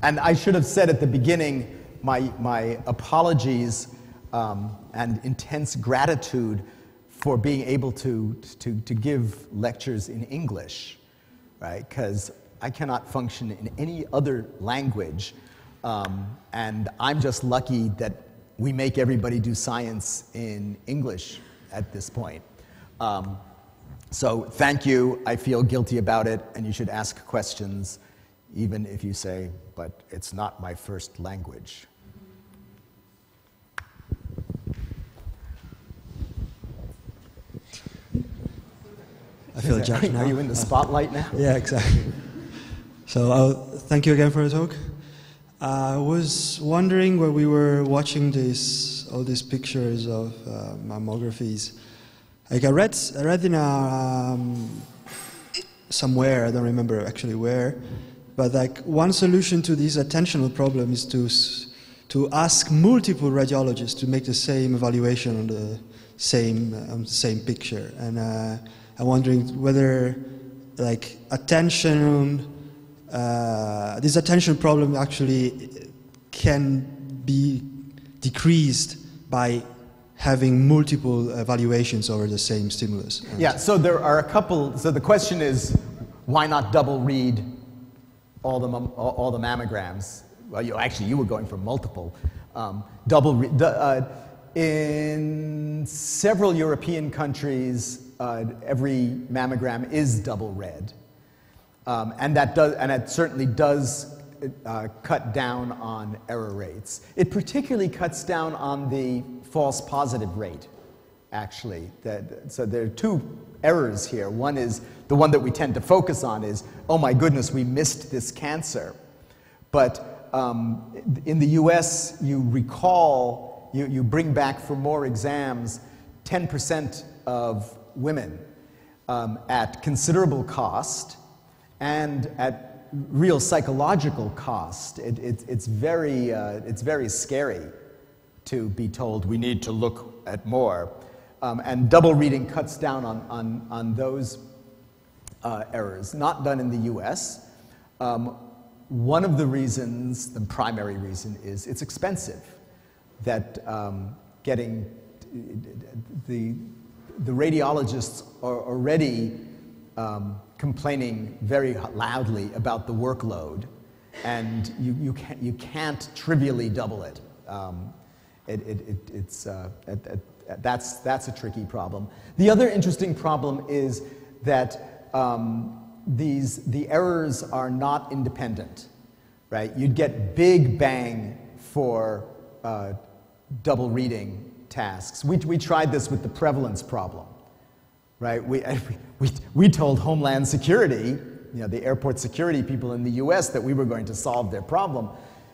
And I should have said at the beginning my, my apologies um, and intense gratitude for being able to, to, to give lectures in English, right? Because I cannot function in any other language Um, and I'm just lucky that we make everybody do science in English at this point. Um, so thank you. I feel guilty about it, and you should ask questions, even if you say, but it's not my first language. I feel judged now. Are you in the spotlight now? Yeah, exactly. So uh, thank you again for the talk. I was wondering when we were watching this, all these pictures of uh, mammographies. Like I read, I read in a, um, somewhere I don't remember actually where, but like one solution to this attentional problem is to to ask multiple radiologists to make the same evaluation on the same um, same picture and. Uh, I'm wondering whether like attention, uh, this attention problem actually can be decreased by having multiple evaluations over the same stimulus. Yeah, so there are a couple, so the question is, why not double read all the, all the mammograms? Well, you, actually, you were going for multiple. Um, double uh, in several European countries, uh, every mammogram is double read. Um, and, that does, and it certainly does uh, cut down on error rates. It particularly cuts down on the false positive rate, actually. That, so there are two errors here. One is the one that we tend to focus on is, oh my goodness, we missed this cancer. But um, in the US, you recall, you, you bring back for more exams 10% of women um, at considerable cost and at real psychological cost. It, it, it's, very, uh, it's very scary to be told we need to look at more. Um, and double reading cuts down on, on, on those uh, errors, not done in the US. Um, one of the reasons, the primary reason, is it's expensive. That um, getting the the radiologists are already um, complaining very loudly about the workload, and you, you, can't, you can't trivially double it. Um, it, it, it it's, uh, that's, that's a tricky problem. The other interesting problem is that um, these, the errors are not independent, right? You'd get big bang for uh, double reading tasks. We, we tried this with the prevalence problem, right? We, we, we told Homeland Security, you know, the airport security people in the US, that we were going to solve their problem.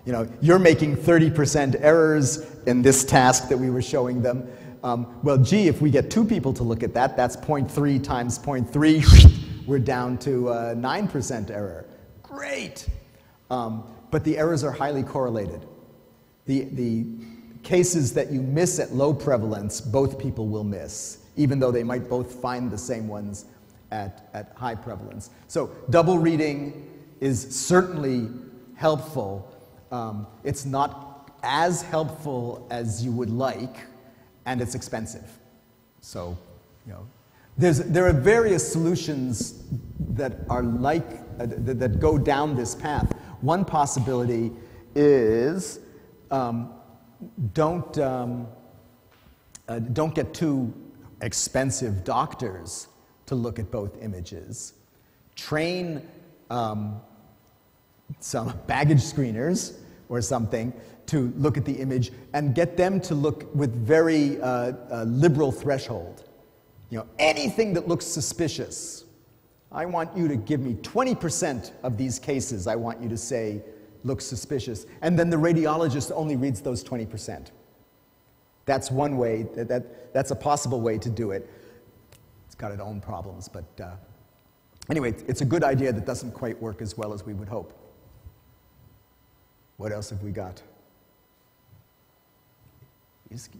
You know, you're making 30% errors in this task that we were showing them. Um, well, gee, if we get two people to look at that, that's 0.3 times 0.3. we're down to uh, 9% error. Great! Um, but the errors are highly correlated. The, the, cases that you miss at low prevalence, both people will miss, even though they might both find the same ones at, at high prevalence. So double reading is certainly helpful. Um, it's not as helpful as you would like, and it's expensive. So, you know, there's, there are various solutions that are like, uh, that, that, go down this path. One possibility is um, don't, um, uh, don't get too expensive doctors to look at both images. Train um, some baggage screeners or something to look at the image and get them to look with very uh, uh, liberal threshold. You know, anything that looks suspicious, I want you to give me 20% of these cases, I want you to say, looks suspicious. And then the radiologist only reads those 20%. That's one way, that, that, that's a possible way to do it. It's got its own problems, but uh, anyway, it's a good idea that doesn't quite work as well as we would hope. What else have we got? Iski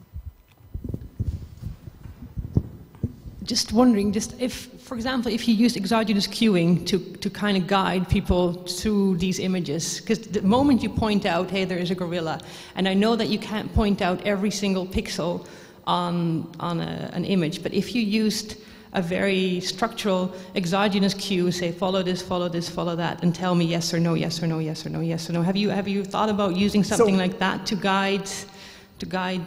just wondering, just if, for example, if you use exogenous cueing to, to kind of guide people through these images, because the moment you point out, hey, there is a gorilla, and I know that you can't point out every single pixel on, on a, an image, but if you used a very structural exogenous cue, say follow this, follow this, follow that, and tell me yes or no, yes or no, yes or no, yes or no. Have you have you thought about using something So- like that to guide to guide?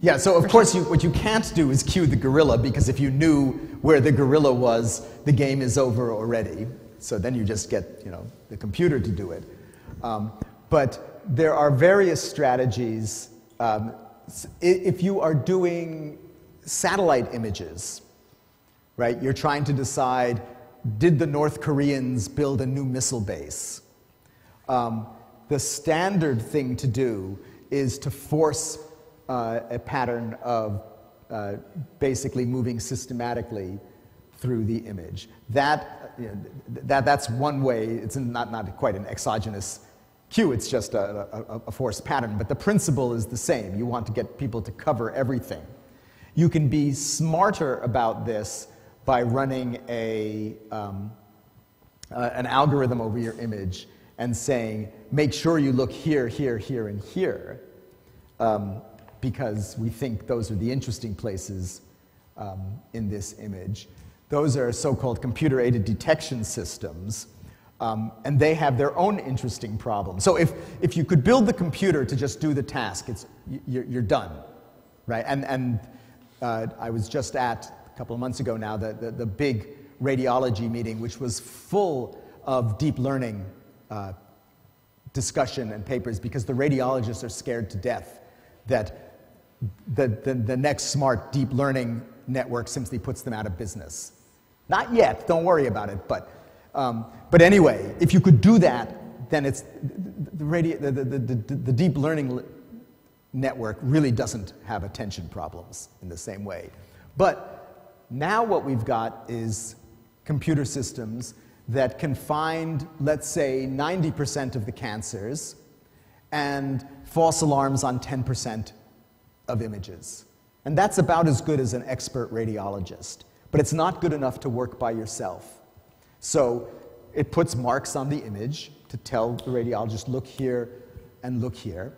Yeah, so of course, you, what you can't do is cue the gorilla because if you knew where the gorilla was, the game is over already. So then you just get, you know, the computer to do it. Um, but there are various strategies. Um, if you are doing satellite images, right, you're trying to decide did the North Koreans build a new missile base? Um, the standard thing to do is to force uh, a pattern of uh, basically moving systematically through the image. That, you know, that, that's one way, it's not, not quite an exogenous cue, it's just a, a, a forced pattern, but the principle is the same. You want to get people to cover everything. You can be smarter about this by running a, um, uh, an algorithm over your image and saying, make sure you look here, here, here, and here, um, because we think those are the interesting places um, in this image. Those are so called computer aided detection systems. Um, and they have their own interesting problems. So if, if you could build the computer to just do the task, it's, you're, you're done, right? And, and uh, I was just at, a couple of months ago now, the, the, the big radiology meeting, which was full of deep learning uh, discussion and papers because the radiologists are scared to death that the, the, the next smart deep learning network simply puts them out of business. Not yet, don't worry about it, but, um, but anyway, if you could do that, then it's, the, radi- the, the, the, the, deep learning network really doesn't have attention problems in the same way. But now what we've got is computer systems that can find, let's say, 90% of the cancers and false alarms on 10% of images. And that's about as good as an expert radiologist. But it's not good enough to work by yourself. So it puts marks on the image to tell the radiologist, look here and look here.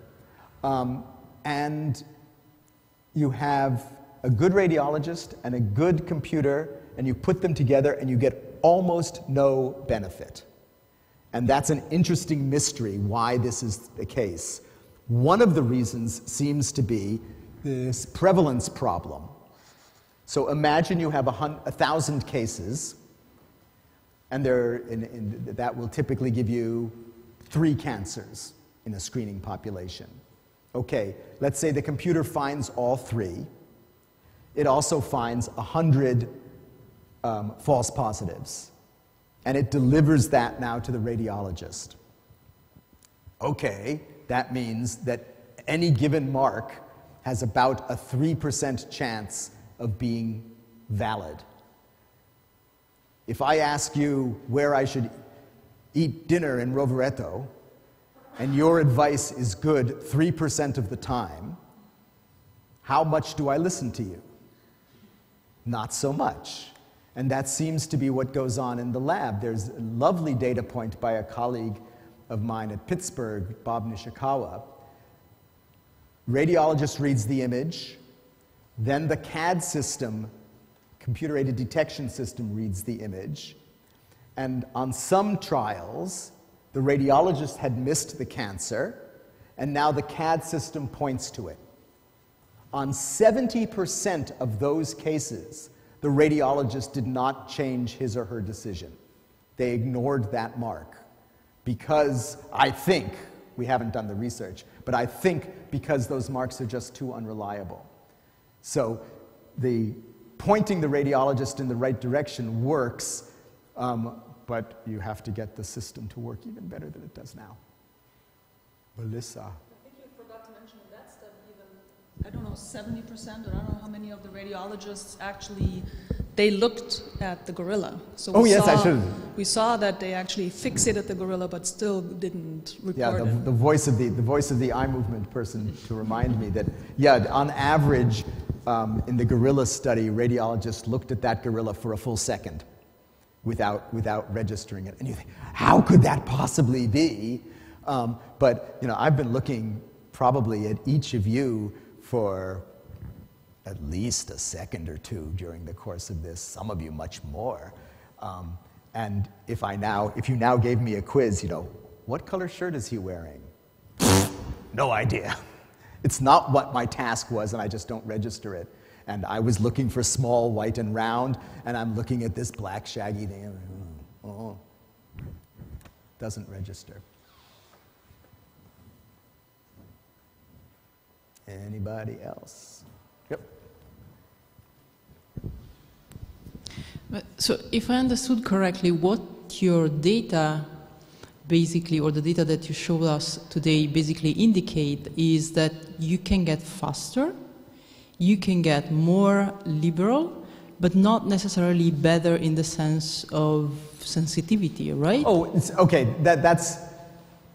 Um, and you have a good radiologist and a good computer, and you put them together, and you get almost no benefit. And that's an interesting mystery why this is the case. One of the reasons seems to be this prevalence problem. So imagine you have a, hun- a thousand cases, and there, in, in, that will typically give you three cancers in a screening population. Okay, let's say the computer finds all three. It also finds 100 um, false positives, and it delivers that now to the radiologist. Okay, that means that any given mark has about a 3% chance of being valid. If I ask you where I should eat dinner in Rovereto, and your advice is good 3% of the time, how much do I listen to you? Not so much. And that seems to be what goes on in the lab. There's a lovely data point by a colleague of mine at Pittsburgh, Bob Nishikawa. The radiologist reads the image, then the CAD system, computer aided detection system, reads the image. And on some trials, the radiologist had missed the cancer, and now the CAD system points to it. On 70% of those cases, the radiologist did not change his or her decision. They ignored that mark because I think, we haven't done the research, but I think because those marks are just too unreliable. So the pointing the radiologist in the right direction works, um, but you have to get the system to work even better than it does now. Melissa. I think you forgot to mention in that study even, I don't know, 70% or I don't know how many of the radiologists actually, they looked at the gorilla. So Oh, we yes, I saw- should. We saw that they actually fixated the gorilla but still didn't Yeah, record the, it. the voice of the, the voice of the eye movement person to remind me that, yeah, on average, um, in the gorilla study, radiologists looked at that gorilla for a full second without, without registering it. And you think, how could that possibly be? Um, but, you know, I've been looking probably at each of you for at least a second or two during the course of this, some of you much more. Um, and if I now, if you now gave me a quiz, you know, what color shirt is he wearing? no idea. It's not what my task was, and I just don't register it. And I was looking for small, white, and round, and I'm looking at this black, shaggy thing. Oh, doesn't register. Anybody else? Yep. So, if I understood correctly, what your data basically, or the data that you showed us today basically indicate is that you can get faster, you can get more liberal, but not necessarily better in the sense of sensitivity, right? Oh, it's, okay. That, that's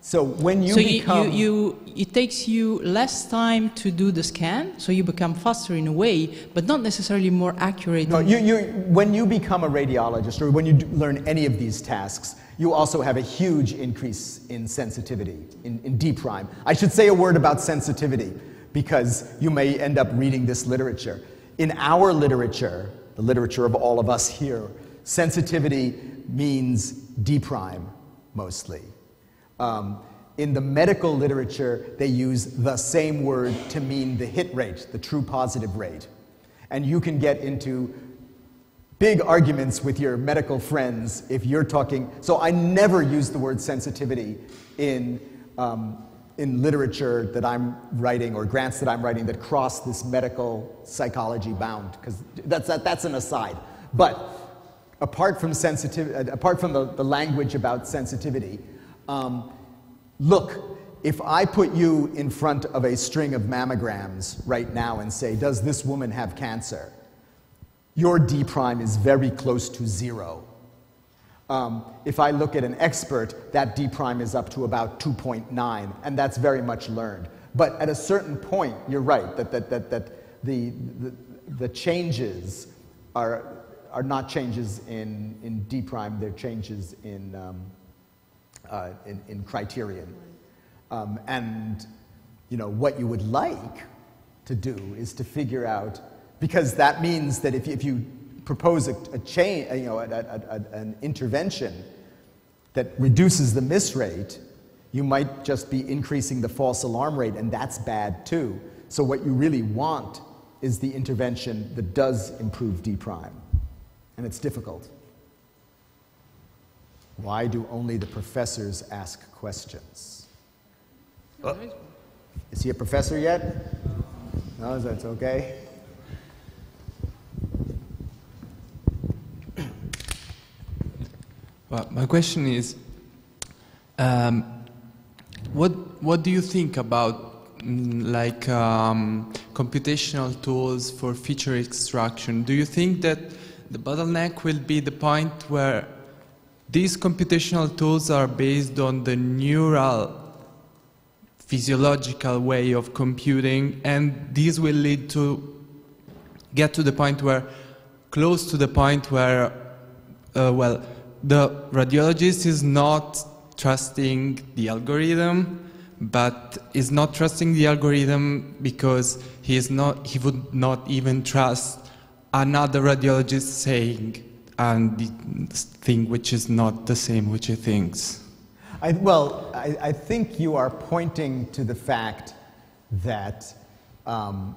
so when you so become. You, you, it takes you less time to do the scan, so you become faster in a way, but not necessarily more accurate. No, you, you, when you become a radiologist or when you learn any of these tasks, you also have a huge increase in sensitivity, in, in D prime. I should say a word about sensitivity because you may end up reading this literature. In our literature, the literature of all of us here, sensitivity means D prime mostly. Um, in the medical literature, they use the same word to mean the hit rate, the true positive rate. And you can get into big arguments with your medical friends if you're talking. So I never use the word sensitivity in, um, in literature that I'm writing or grants that I'm writing that cross this medical psychology bound, because that's, that, that's an aside. But apart from, sensitivity, apart from the, the language about sensitivity, um, look, if I put you in front of a string of mammograms right now and say, does this woman have cancer? Your D prime is very close to zero. Um, if I look at an expert, that D prime is up to about 2.9, and that's very much learned. But at a certain point, you're right, that, that, that, that the, the, the changes are, are not changes in, in D prime, they're changes in, um, uh, in, in, criterion. Um, and you know, what you would like to do is to figure out, because that means that if, if you propose a, a chain, you know, a, a, an intervention that reduces the miss rate, you might just be increasing the false alarm rate, and that's bad too. So what you really want is the intervention that does improve D prime. And it's difficult. Why do only the professors ask questions? Oh, is he a professor yet? No, that's okay. Well, my question is, um, what what do you think about mm, like um, computational tools for feature extraction? Do you think that the bottleneck will be the point where these computational tools are based on the neural physiological way of computing, and this will lead to get to the point where, close to the point where, uh, well, the radiologist is not trusting the algorithm, but is not trusting the algorithm because he is not, he would not even trust another radiologist saying and the thing which is not the same which he thinks. I, well, I, I, think you are pointing to the fact that um,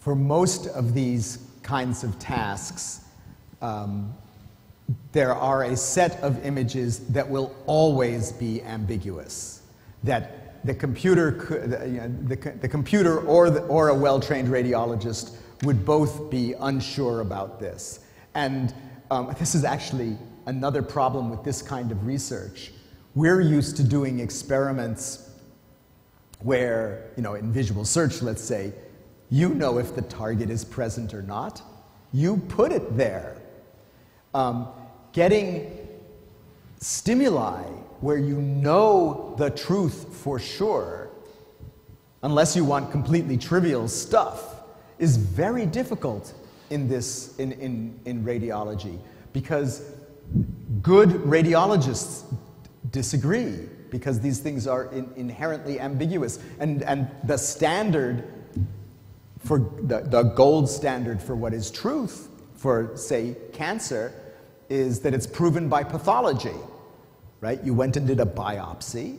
for most of these kinds of tasks, um, there are a set of images that will always be ambiguous. That the computer, could, you know, the, the computer or, the, or a well-trained radiologist would both be unsure about this. And um, this is actually another problem with this kind of research. We're used to doing experiments where, you know, in visual search, let's say, you know if the target is present or not. You put it there. Um, getting stimuli where you know the truth for sure, unless you want completely trivial stuff, is very difficult in this in, in, in radiology because good radiologists disagree because these things are in, inherently ambiguous and, and the standard for the, the gold standard for what is truth for, say, cancer is that it's proven by pathology, right? You went and did a biopsy,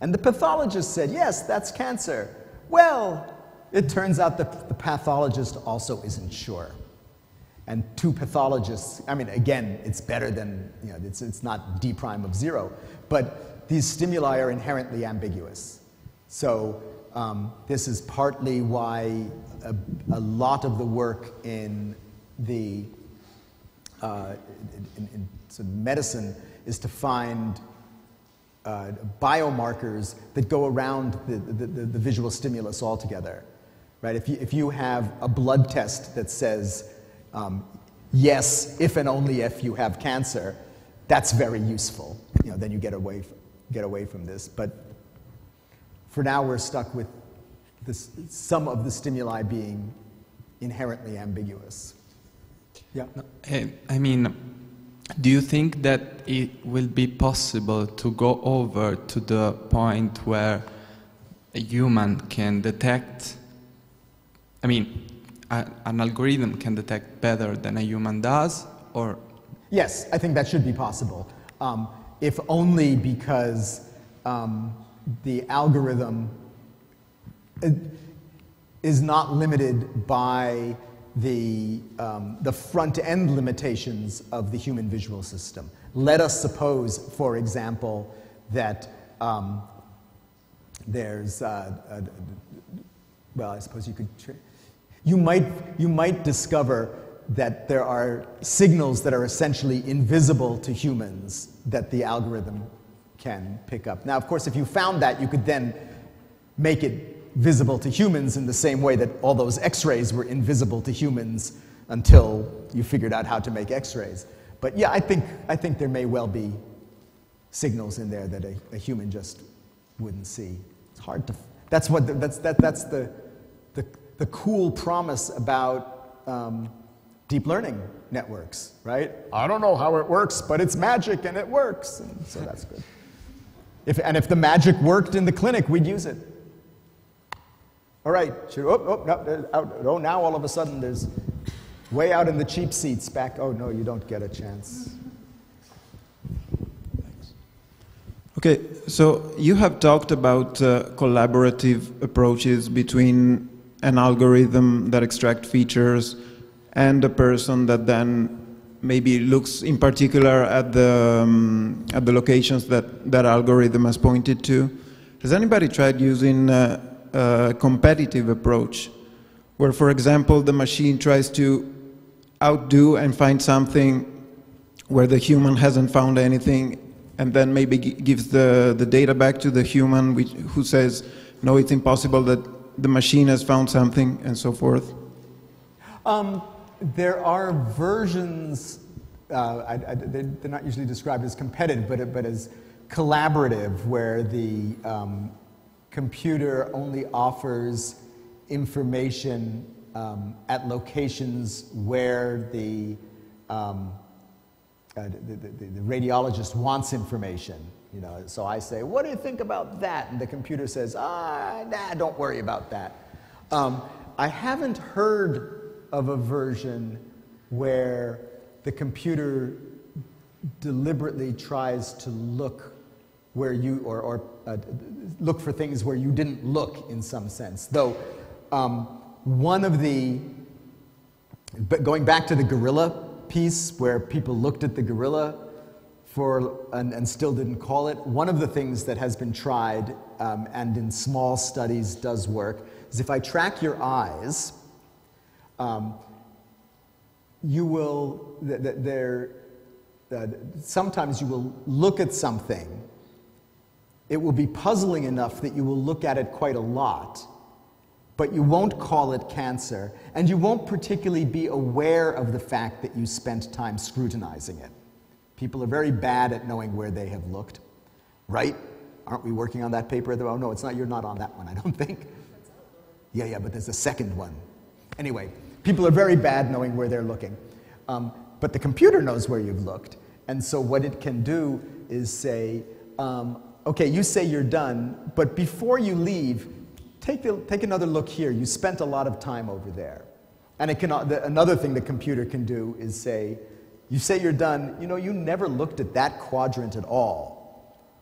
and the pathologist said, yes, that's cancer. Well, it turns out that the pathologist also isn't sure. And two pathologists, I mean, again, it's better than, you know, it's, it's not d prime of zero, but these stimuli are inherently ambiguous. So um, this is partly why a, a, lot of the work in the uh, in, in, in medicine is to find uh, biomarkers that go around the, the, the, the, visual stimulus altogether. Right? If you, if you have a blood test that says, um, yes, if and only if you have cancer, that's very useful. You know, then you get away, get away from this. But for now, we're stuck with this, some of the stimuli being inherently ambiguous. Yeah. I mean, do you think that it will be possible to go over to the point where a human can detect? I mean, a, an algorithm can detect better than a human does, or? Yes, I think that should be possible. Um, if only because um, the algorithm is not limited by the, um, the front end limitations of the human visual system. Let us suppose, for example, that um, there's, uh, a, well, I suppose you could, you might, you might discover that there are signals that are essentially invisible to humans that the algorithm can pick up. Now, of course, if you found that, you could then make it visible to humans in the same way that all those x rays were invisible to humans until you figured out how to make x rays. But yeah, I think, I think there may well be signals in there that a, a human just wouldn't see. It's hard to, that's, what the, that's, that, that's the, the, the cool promise about um, deep learning networks, right? I don't know how it works, but it's magic and it works. And so that's good. If, and if the magic worked in the clinic, we'd use it. All right, oh, oh, no, out, oh, now all of a sudden there's way out in the cheap seats back. Oh, no, you don't get a chance. Okay, so you have talked about uh, collaborative approaches between an algorithm that extract features and a person that then maybe looks in particular at the, um, at the locations that that algorithm has pointed to. Has anybody tried using uh, a competitive approach, where, for example, the machine tries to outdo and find something where the human hasn't found anything, and then maybe gives the, the data back to the human which, who says, no, it's impossible that the machine has found something, and so forth? Um, there are versions, uh, I, I, they're not usually described as competitive, but, but as collaborative, where the um, computer only offers information um, at locations where the, um, uh, the, the, the, radiologist wants information. You know, so I say, "What do you think about that?" And the computer says, "Ah, nah, don't worry about that." Um, I haven't heard of a version where the computer deliberately tries to look where you, or, or uh, look for things where you didn't look in some sense. Though um, one of the, but going back to the gorilla piece where people looked at the gorilla for, and, and still didn't call it, one of the things that has been tried um, and in small studies does work is if I track your eyes, um, you will, there, uh, sometimes you will look at something it will be puzzling enough that you will look at it quite a lot, but you won't call it cancer, and you won't particularly be aware of the fact that you spent time scrutinizing it. People are very bad at knowing where they have looked, right? Aren't we working on that paper? Oh, no, it's not. You're not on that one, I don't think. Yeah, yeah, but there's a second one. Anyway, people are very bad knowing where they're looking. Um, but the computer knows where you've looked. And so what it can do is say, um, okay, you say you're done, but before you leave, take, the, take another look here. You spent a lot of time over there. And it can, the, another thing the computer can do is say, you say you're done, you know, you never looked at that quadrant at all.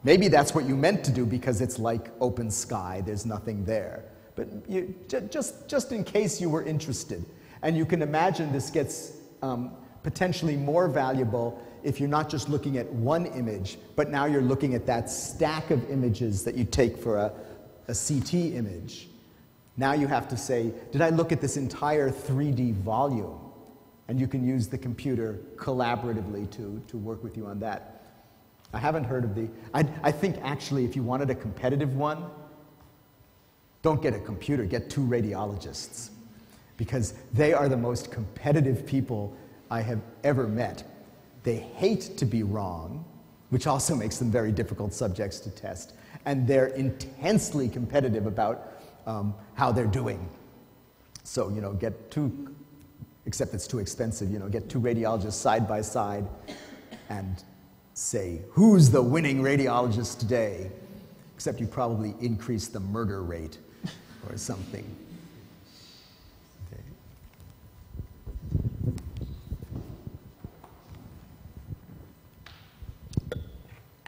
Maybe that's what you meant to do because it's like open sky, there's nothing there. But you, just, just in case you were interested. And you can imagine this gets um, potentially more valuable if you're not just looking at one image, but now you're looking at that stack of images that you take for a, a CT image. Now you have to say, did I look at this entire 3D volume? And you can use the computer collaboratively to, to work with you on that. I haven't heard of the, I, I think actually if you wanted a competitive one, don't get a computer, get two radiologists. Because they are the most competitive people I have ever met. They hate to be wrong, which also makes them very difficult subjects to test. And they're intensely competitive about um, how they're doing. So, you know, get two, except it's too expensive, you know, get two radiologists side by side and say, who's the winning radiologist today? Except you probably increase the murder rate or something.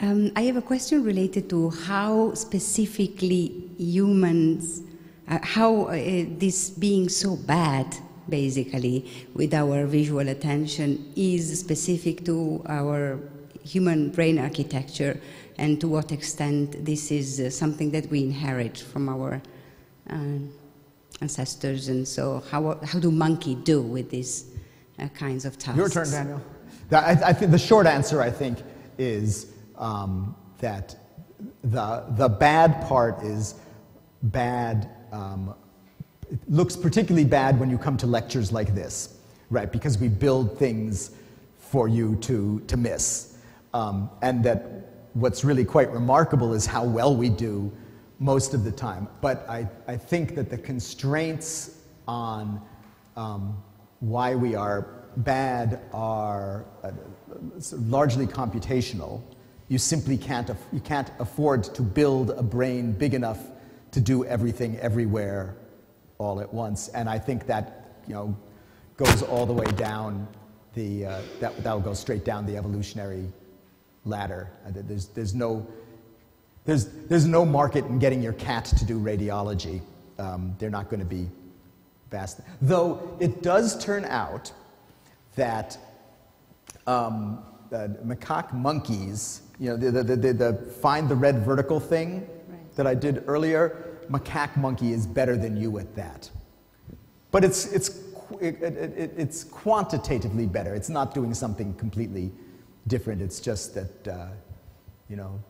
Um, I have a question related to how specifically humans uh, how uh, this being so bad, basically, with our visual attention is specific to our human brain architecture and to what extent this is uh, something that we inherit from our uh, ancestors. And so, how, how do monkey do with these uh, kinds of tasks? Your turn, Daniel. I, I think the short answer, I think, is um, that the, the bad part is bad um, it looks particularly bad when you come to lectures like this, right? Because we build things for you to, to miss. Um, and that what's really quite remarkable is how well we do most of the time. But I, I think that the constraints on um, why we are bad are uh, largely computational. You simply can't, you can't afford to build a brain big enough to do everything everywhere all at once. And I think that, you know, goes all the way down the, uh, that, that will go straight down the evolutionary ladder. There's, there's, no, there's, there's no market in getting your cat to do radiology. Um, they're not going to be fast. Though it does turn out that um, uh, macaque monkeys, you know, the, the, the, the, find the red vertical thing, that I did earlier, macaque monkey is better than you at that. But it's, it's, it, it, it, it's quantitatively better. It's not doing something completely different. It's just that, uh, you know,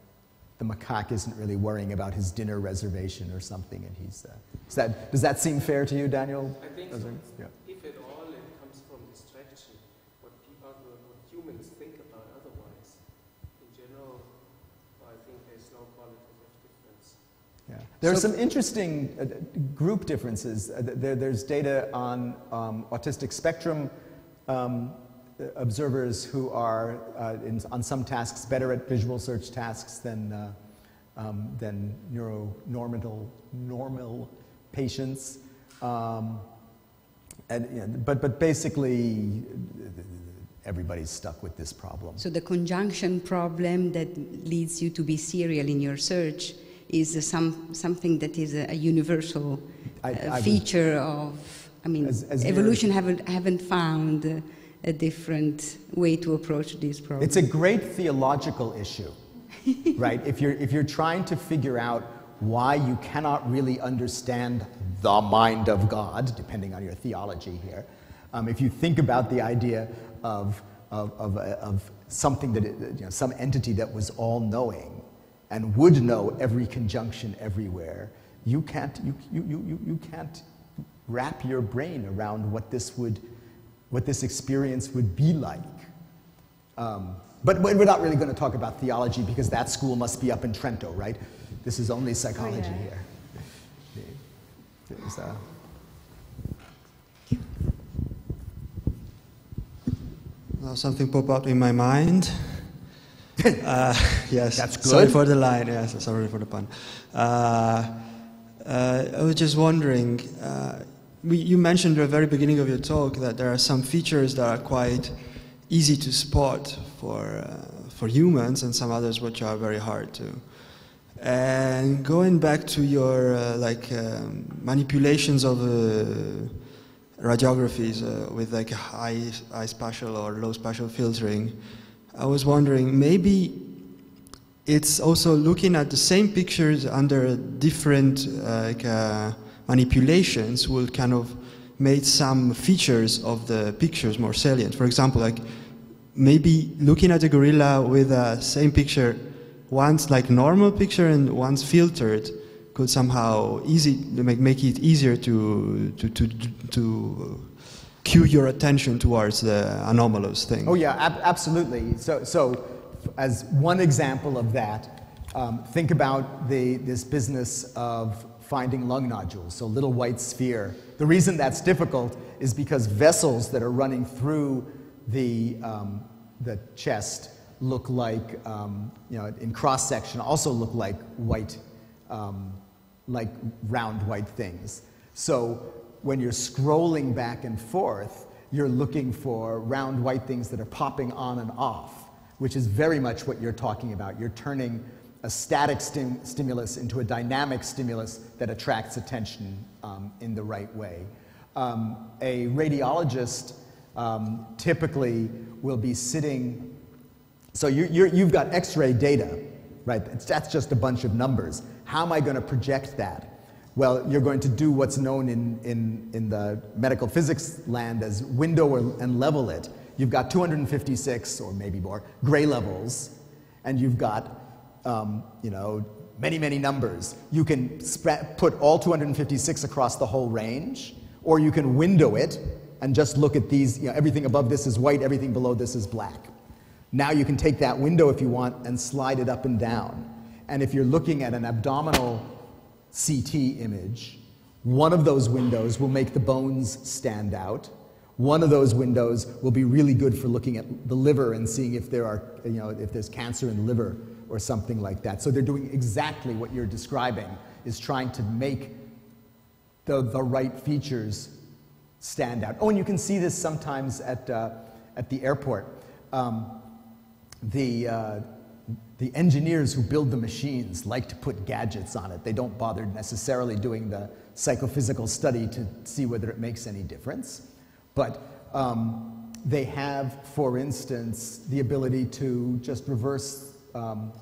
the macaque isn't really worrying about his dinner reservation or something, and he's. Uh, that, does that seem fair to you, Daniel? I think so. Yeah. If at all, it comes from distraction. What people, what humans think about otherwise. In general, I think there's no quality. Yeah. There are some interesting uh, group differences. Uh, there, there's data on um, autistic spectrum um, observers who are, uh, in, on some tasks, better at visual search tasks than, uh, um, than neuronormal normal patients. Um, and, you know, but, but basically, everybody's stuck with this problem. So the conjunction problem that leads you to be serial in your search is some, something that is a, a universal I, uh, feature of, I mean, as, as evolution haven't, haven't found uh, a different way to approach these problems. It's a great theological issue, right? If you're, if you're trying to figure out why you cannot really understand the mind of God, depending on your theology here, um, if you think about the idea of, of, of, of something that, you know, some entity that was all knowing, and would know every conjunction everywhere, you can't, you, you, you, you can't wrap your brain around what this, would, what this experience would be like. Um, but we're not really going to talk about theology because that school must be up in Trento, right? This is only psychology oh, yeah. here. Uh, well, something popped up in my mind. Uh, yes. That's good. Sorry for the line. Yes, sorry for the pun. Uh, Uh, I was just wondering, uh, we, you mentioned at the very beginning of your talk that there are some features that are quite easy to spot for, uh, for humans and some others which are very hard to. And going back to your uh, like um, manipulations of uh, radiographies uh, with like high, high spatial or low spatial filtering, I was wondering maybe it's also looking at the same pictures under different uh, like, uh, manipulations will kind of make some features of the pictures more salient. For example, like maybe looking at a gorilla with the same picture, once like normal picture and once filtered, could somehow easy make, make it easier to to to to cue your attention towards the anomalous thing. Oh yeah, ab- absolutely. So so as one example of that, um, think about the, this business of finding lung nodules, so little white sphere. The reason that's difficult is because vessels that are running through the, um, the chest look like, um, you know, in cross section, also look like white, um, like round white things. So when you're scrolling back and forth, you're looking for round white things that are popping on and off which is very much what you're talking about. You're turning a static stim stimulus into a dynamic stimulus that attracts attention um, in the right way. Um, a radiologist um, typically will be sitting, so you, have got x ray data, right? That's just a bunch of numbers. How am I going to project that? Well, you're going to do what's known in, in, in the medical physics land as window and level it You've got 256 or maybe more gray levels, and you've got, um, you know, many, many numbers. You can put all 256 across the whole range, or you can window it and just look at these, you know, everything above this is white, everything below this is black. Now you can take that window if you want and slide it up and down. And if you're looking at an abdominal CT image, one of those windows will make the bones stand out, one of those windows will be really good for looking at the liver and seeing if there are, you know, if there's cancer in the liver or something like that. So they're doing exactly what you're describing, is trying to make the, the right features stand out. Oh, and you can see this sometimes at, uh, at the airport. Um, the, uh, the engineers who build the machines like to put gadgets on it. They don't bother necessarily doing the psychophysical study to see whether it makes any difference. But um, they have, for instance, the ability to just reverse um,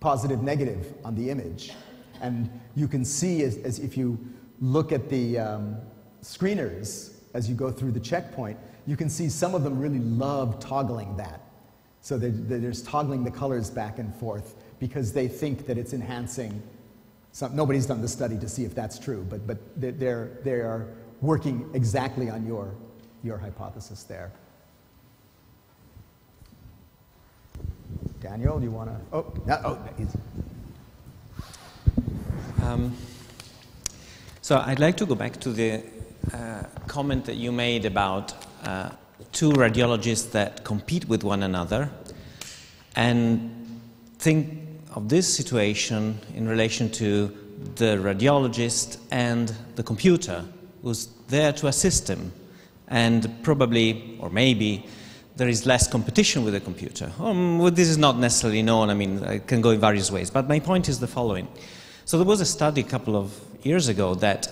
positive negative on the image. And you can see, as, as if you look at the um, screeners as you go through the checkpoint, you can see some of them really love toggling that. So they're, they're just toggling the colors back and forth because they think that it's enhancing. Some, nobody's done the study to see if that's true, but, but they're, they are working exactly on your your hypothesis there. Daniel, do you want to? Oh, no, oh, um, so I'd like to go back to the uh, comment that you made about uh, two radiologists that compete with one another and think of this situation in relation to the radiologist and the computer who's there to assist him and probably, or maybe, there is less competition with the computer. Um, well, this is not necessarily known, I mean, it can go in various ways, but my point is the following. So there was a study a couple of years ago that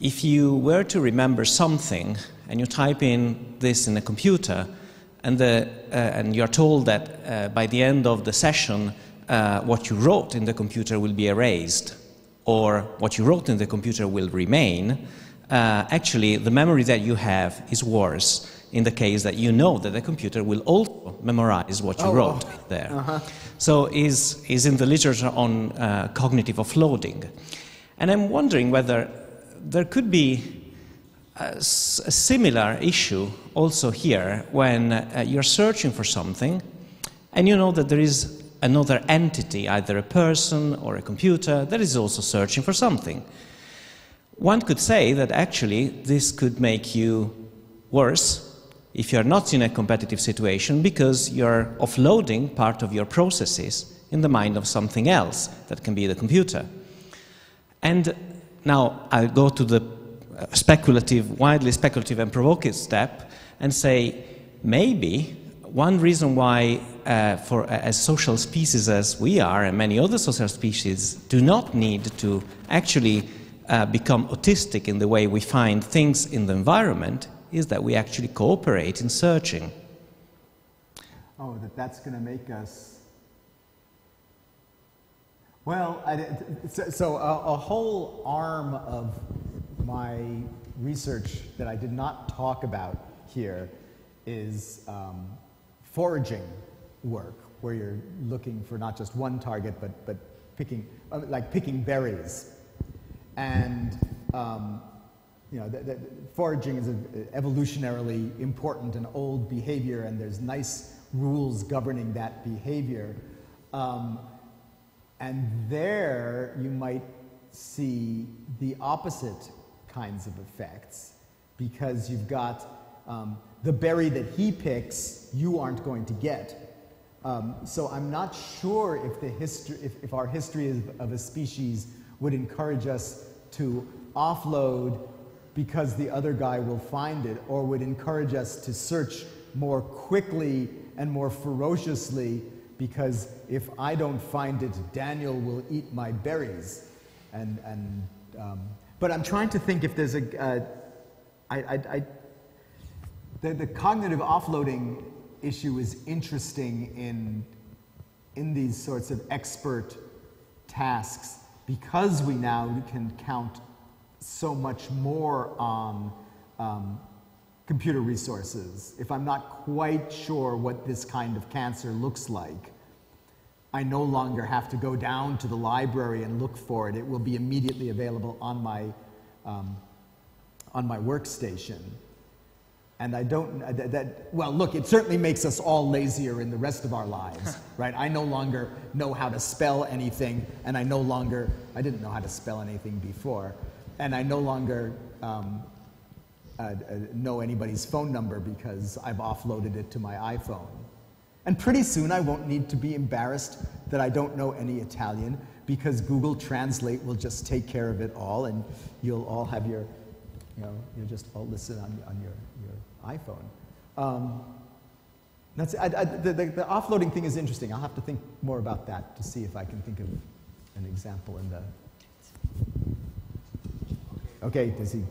if you were to remember something and you type in this in a computer, and, the, uh, and you're told that uh, by the end of the session, uh, what you wrote in the computer will be erased, or what you wrote in the computer will remain, uh, actually the memory that you have is worse in the case that you know that the computer will also memorize what you oh, wrote there. Uh-huh. So is is in the literature on uh, cognitive offloading, and I'm wondering whether there could be a, a similar issue also here when uh, you're searching for something, and you know that there is another entity, either a person or a computer, that is also searching for something. One could say that actually this could make you worse if you're not in a competitive situation because you're offloading part of your processes in the mind of something else that can be the computer. And now I'll go to the speculative, widely speculative and provocative step and say maybe one reason why, uh, for uh, as social species as we are, and many other social species, do not need to actually uh, become autistic in the way we find things in the environment, is that we actually cooperate in searching. Oh, that that's going to make us. Well, I, so, so a, a whole arm of my research that I did not talk about here is um, foraging work, where you're looking for not just one target, but, but picking, uh, like picking berries. And um, you know, foraging is evolutionarily important and old behavior, and there's nice rules governing that behavior. Um, and there you might see the opposite kinds of effects because you've got um, the berry that he picks, you aren't going to get. Um, so I'm not sure if, the history, if, if our history of, of a species would encourage us to offload because the other guy will find it, or would encourage us to search more quickly and more ferociously because if I don't find it, Daniel will eat my berries. And, and, um, but I'm trying to think if there's a. Uh, I, I, I, the, the cognitive offloading issue is interesting in, in these sorts of expert tasks because we now can count so much more on um, computer resources. If I'm not quite sure what this kind of cancer looks like, I no longer have to go down to the library and look for it. It will be immediately available on my, um, on my workstation. And I don't, uh, that, that, well, look, it certainly makes us all lazier in the rest of our lives, right? I no longer know how to spell anything, and I no longer, I didn't know how to spell anything before, and I no longer um, uh, uh, know anybody's phone number because I've offloaded it to my iPhone. And pretty soon I won't need to be embarrassed that I don't know any Italian because Google Translate will just take care of it all and you'll all have your, you know, you'll just all listen on, on your, your iPhone. Um, that's, I, I, the, the, the, offloading thing is interesting. I'll have to think more about that to see if I can think of an example in the. Okay, does he?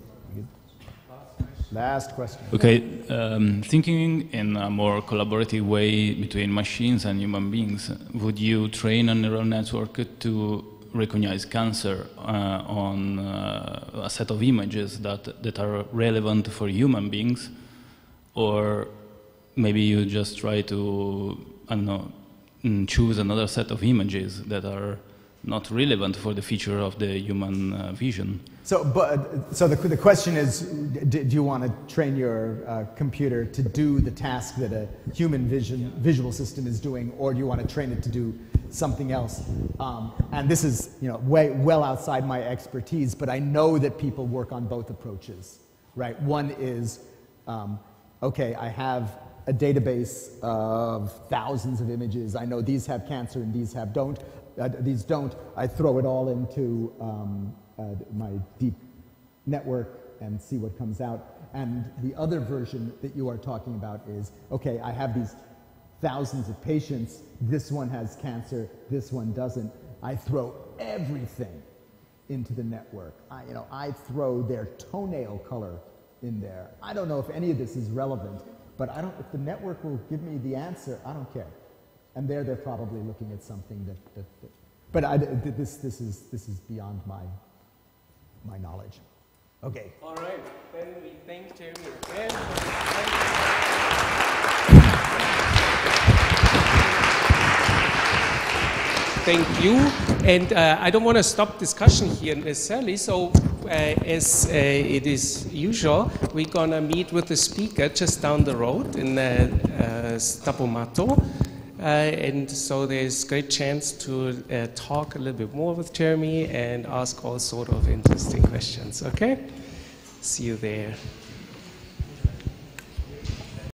Last question. Okay, um, thinking in a more collaborative way between machines and human beings, would you train a neural network to recognize cancer uh, on uh, a set of images that, that are relevant for human beings? Or maybe you just try to, I don't know, mm, choose another set of images that are not relevant for the feature of the human uh, vision? So, but, so the, the question is, do, do you want to train your uh, computer to do the task that a human vision, visual system is doing, or do you want to train it to do something else? Um, and this is, you know, way, well outside my expertise, but I know that people work on both approaches, right? One is, um, okay, I have a database of thousands of images. I know these have cancer and these have don't. These don't. I throw it all into um, uh, my deep network and see what comes out. And the other version that you are talking about is, okay, I have these thousands of patients. This one has cancer, this one doesn't. I throw everything into the network. I, you know, I throw their toenail color in there. I don't know if any of this is relevant, but I don't, if the network will give me the answer, I don't care. And there they're probably looking at something that, that, that but I, this, this, is, this is beyond my my knowledge. Okay. All right. Then we thank Jeremy again. Thank you. And uh, I don't want to stop discussion here necessarily. So, uh, as uh, it is usual, we're going to meet with the speaker just down the road in uh, uh Stapomato. Uh, and so there's great chance to uh, talk a little bit more with Jeremy and ask all sort of interesting questions. Okay? See you there.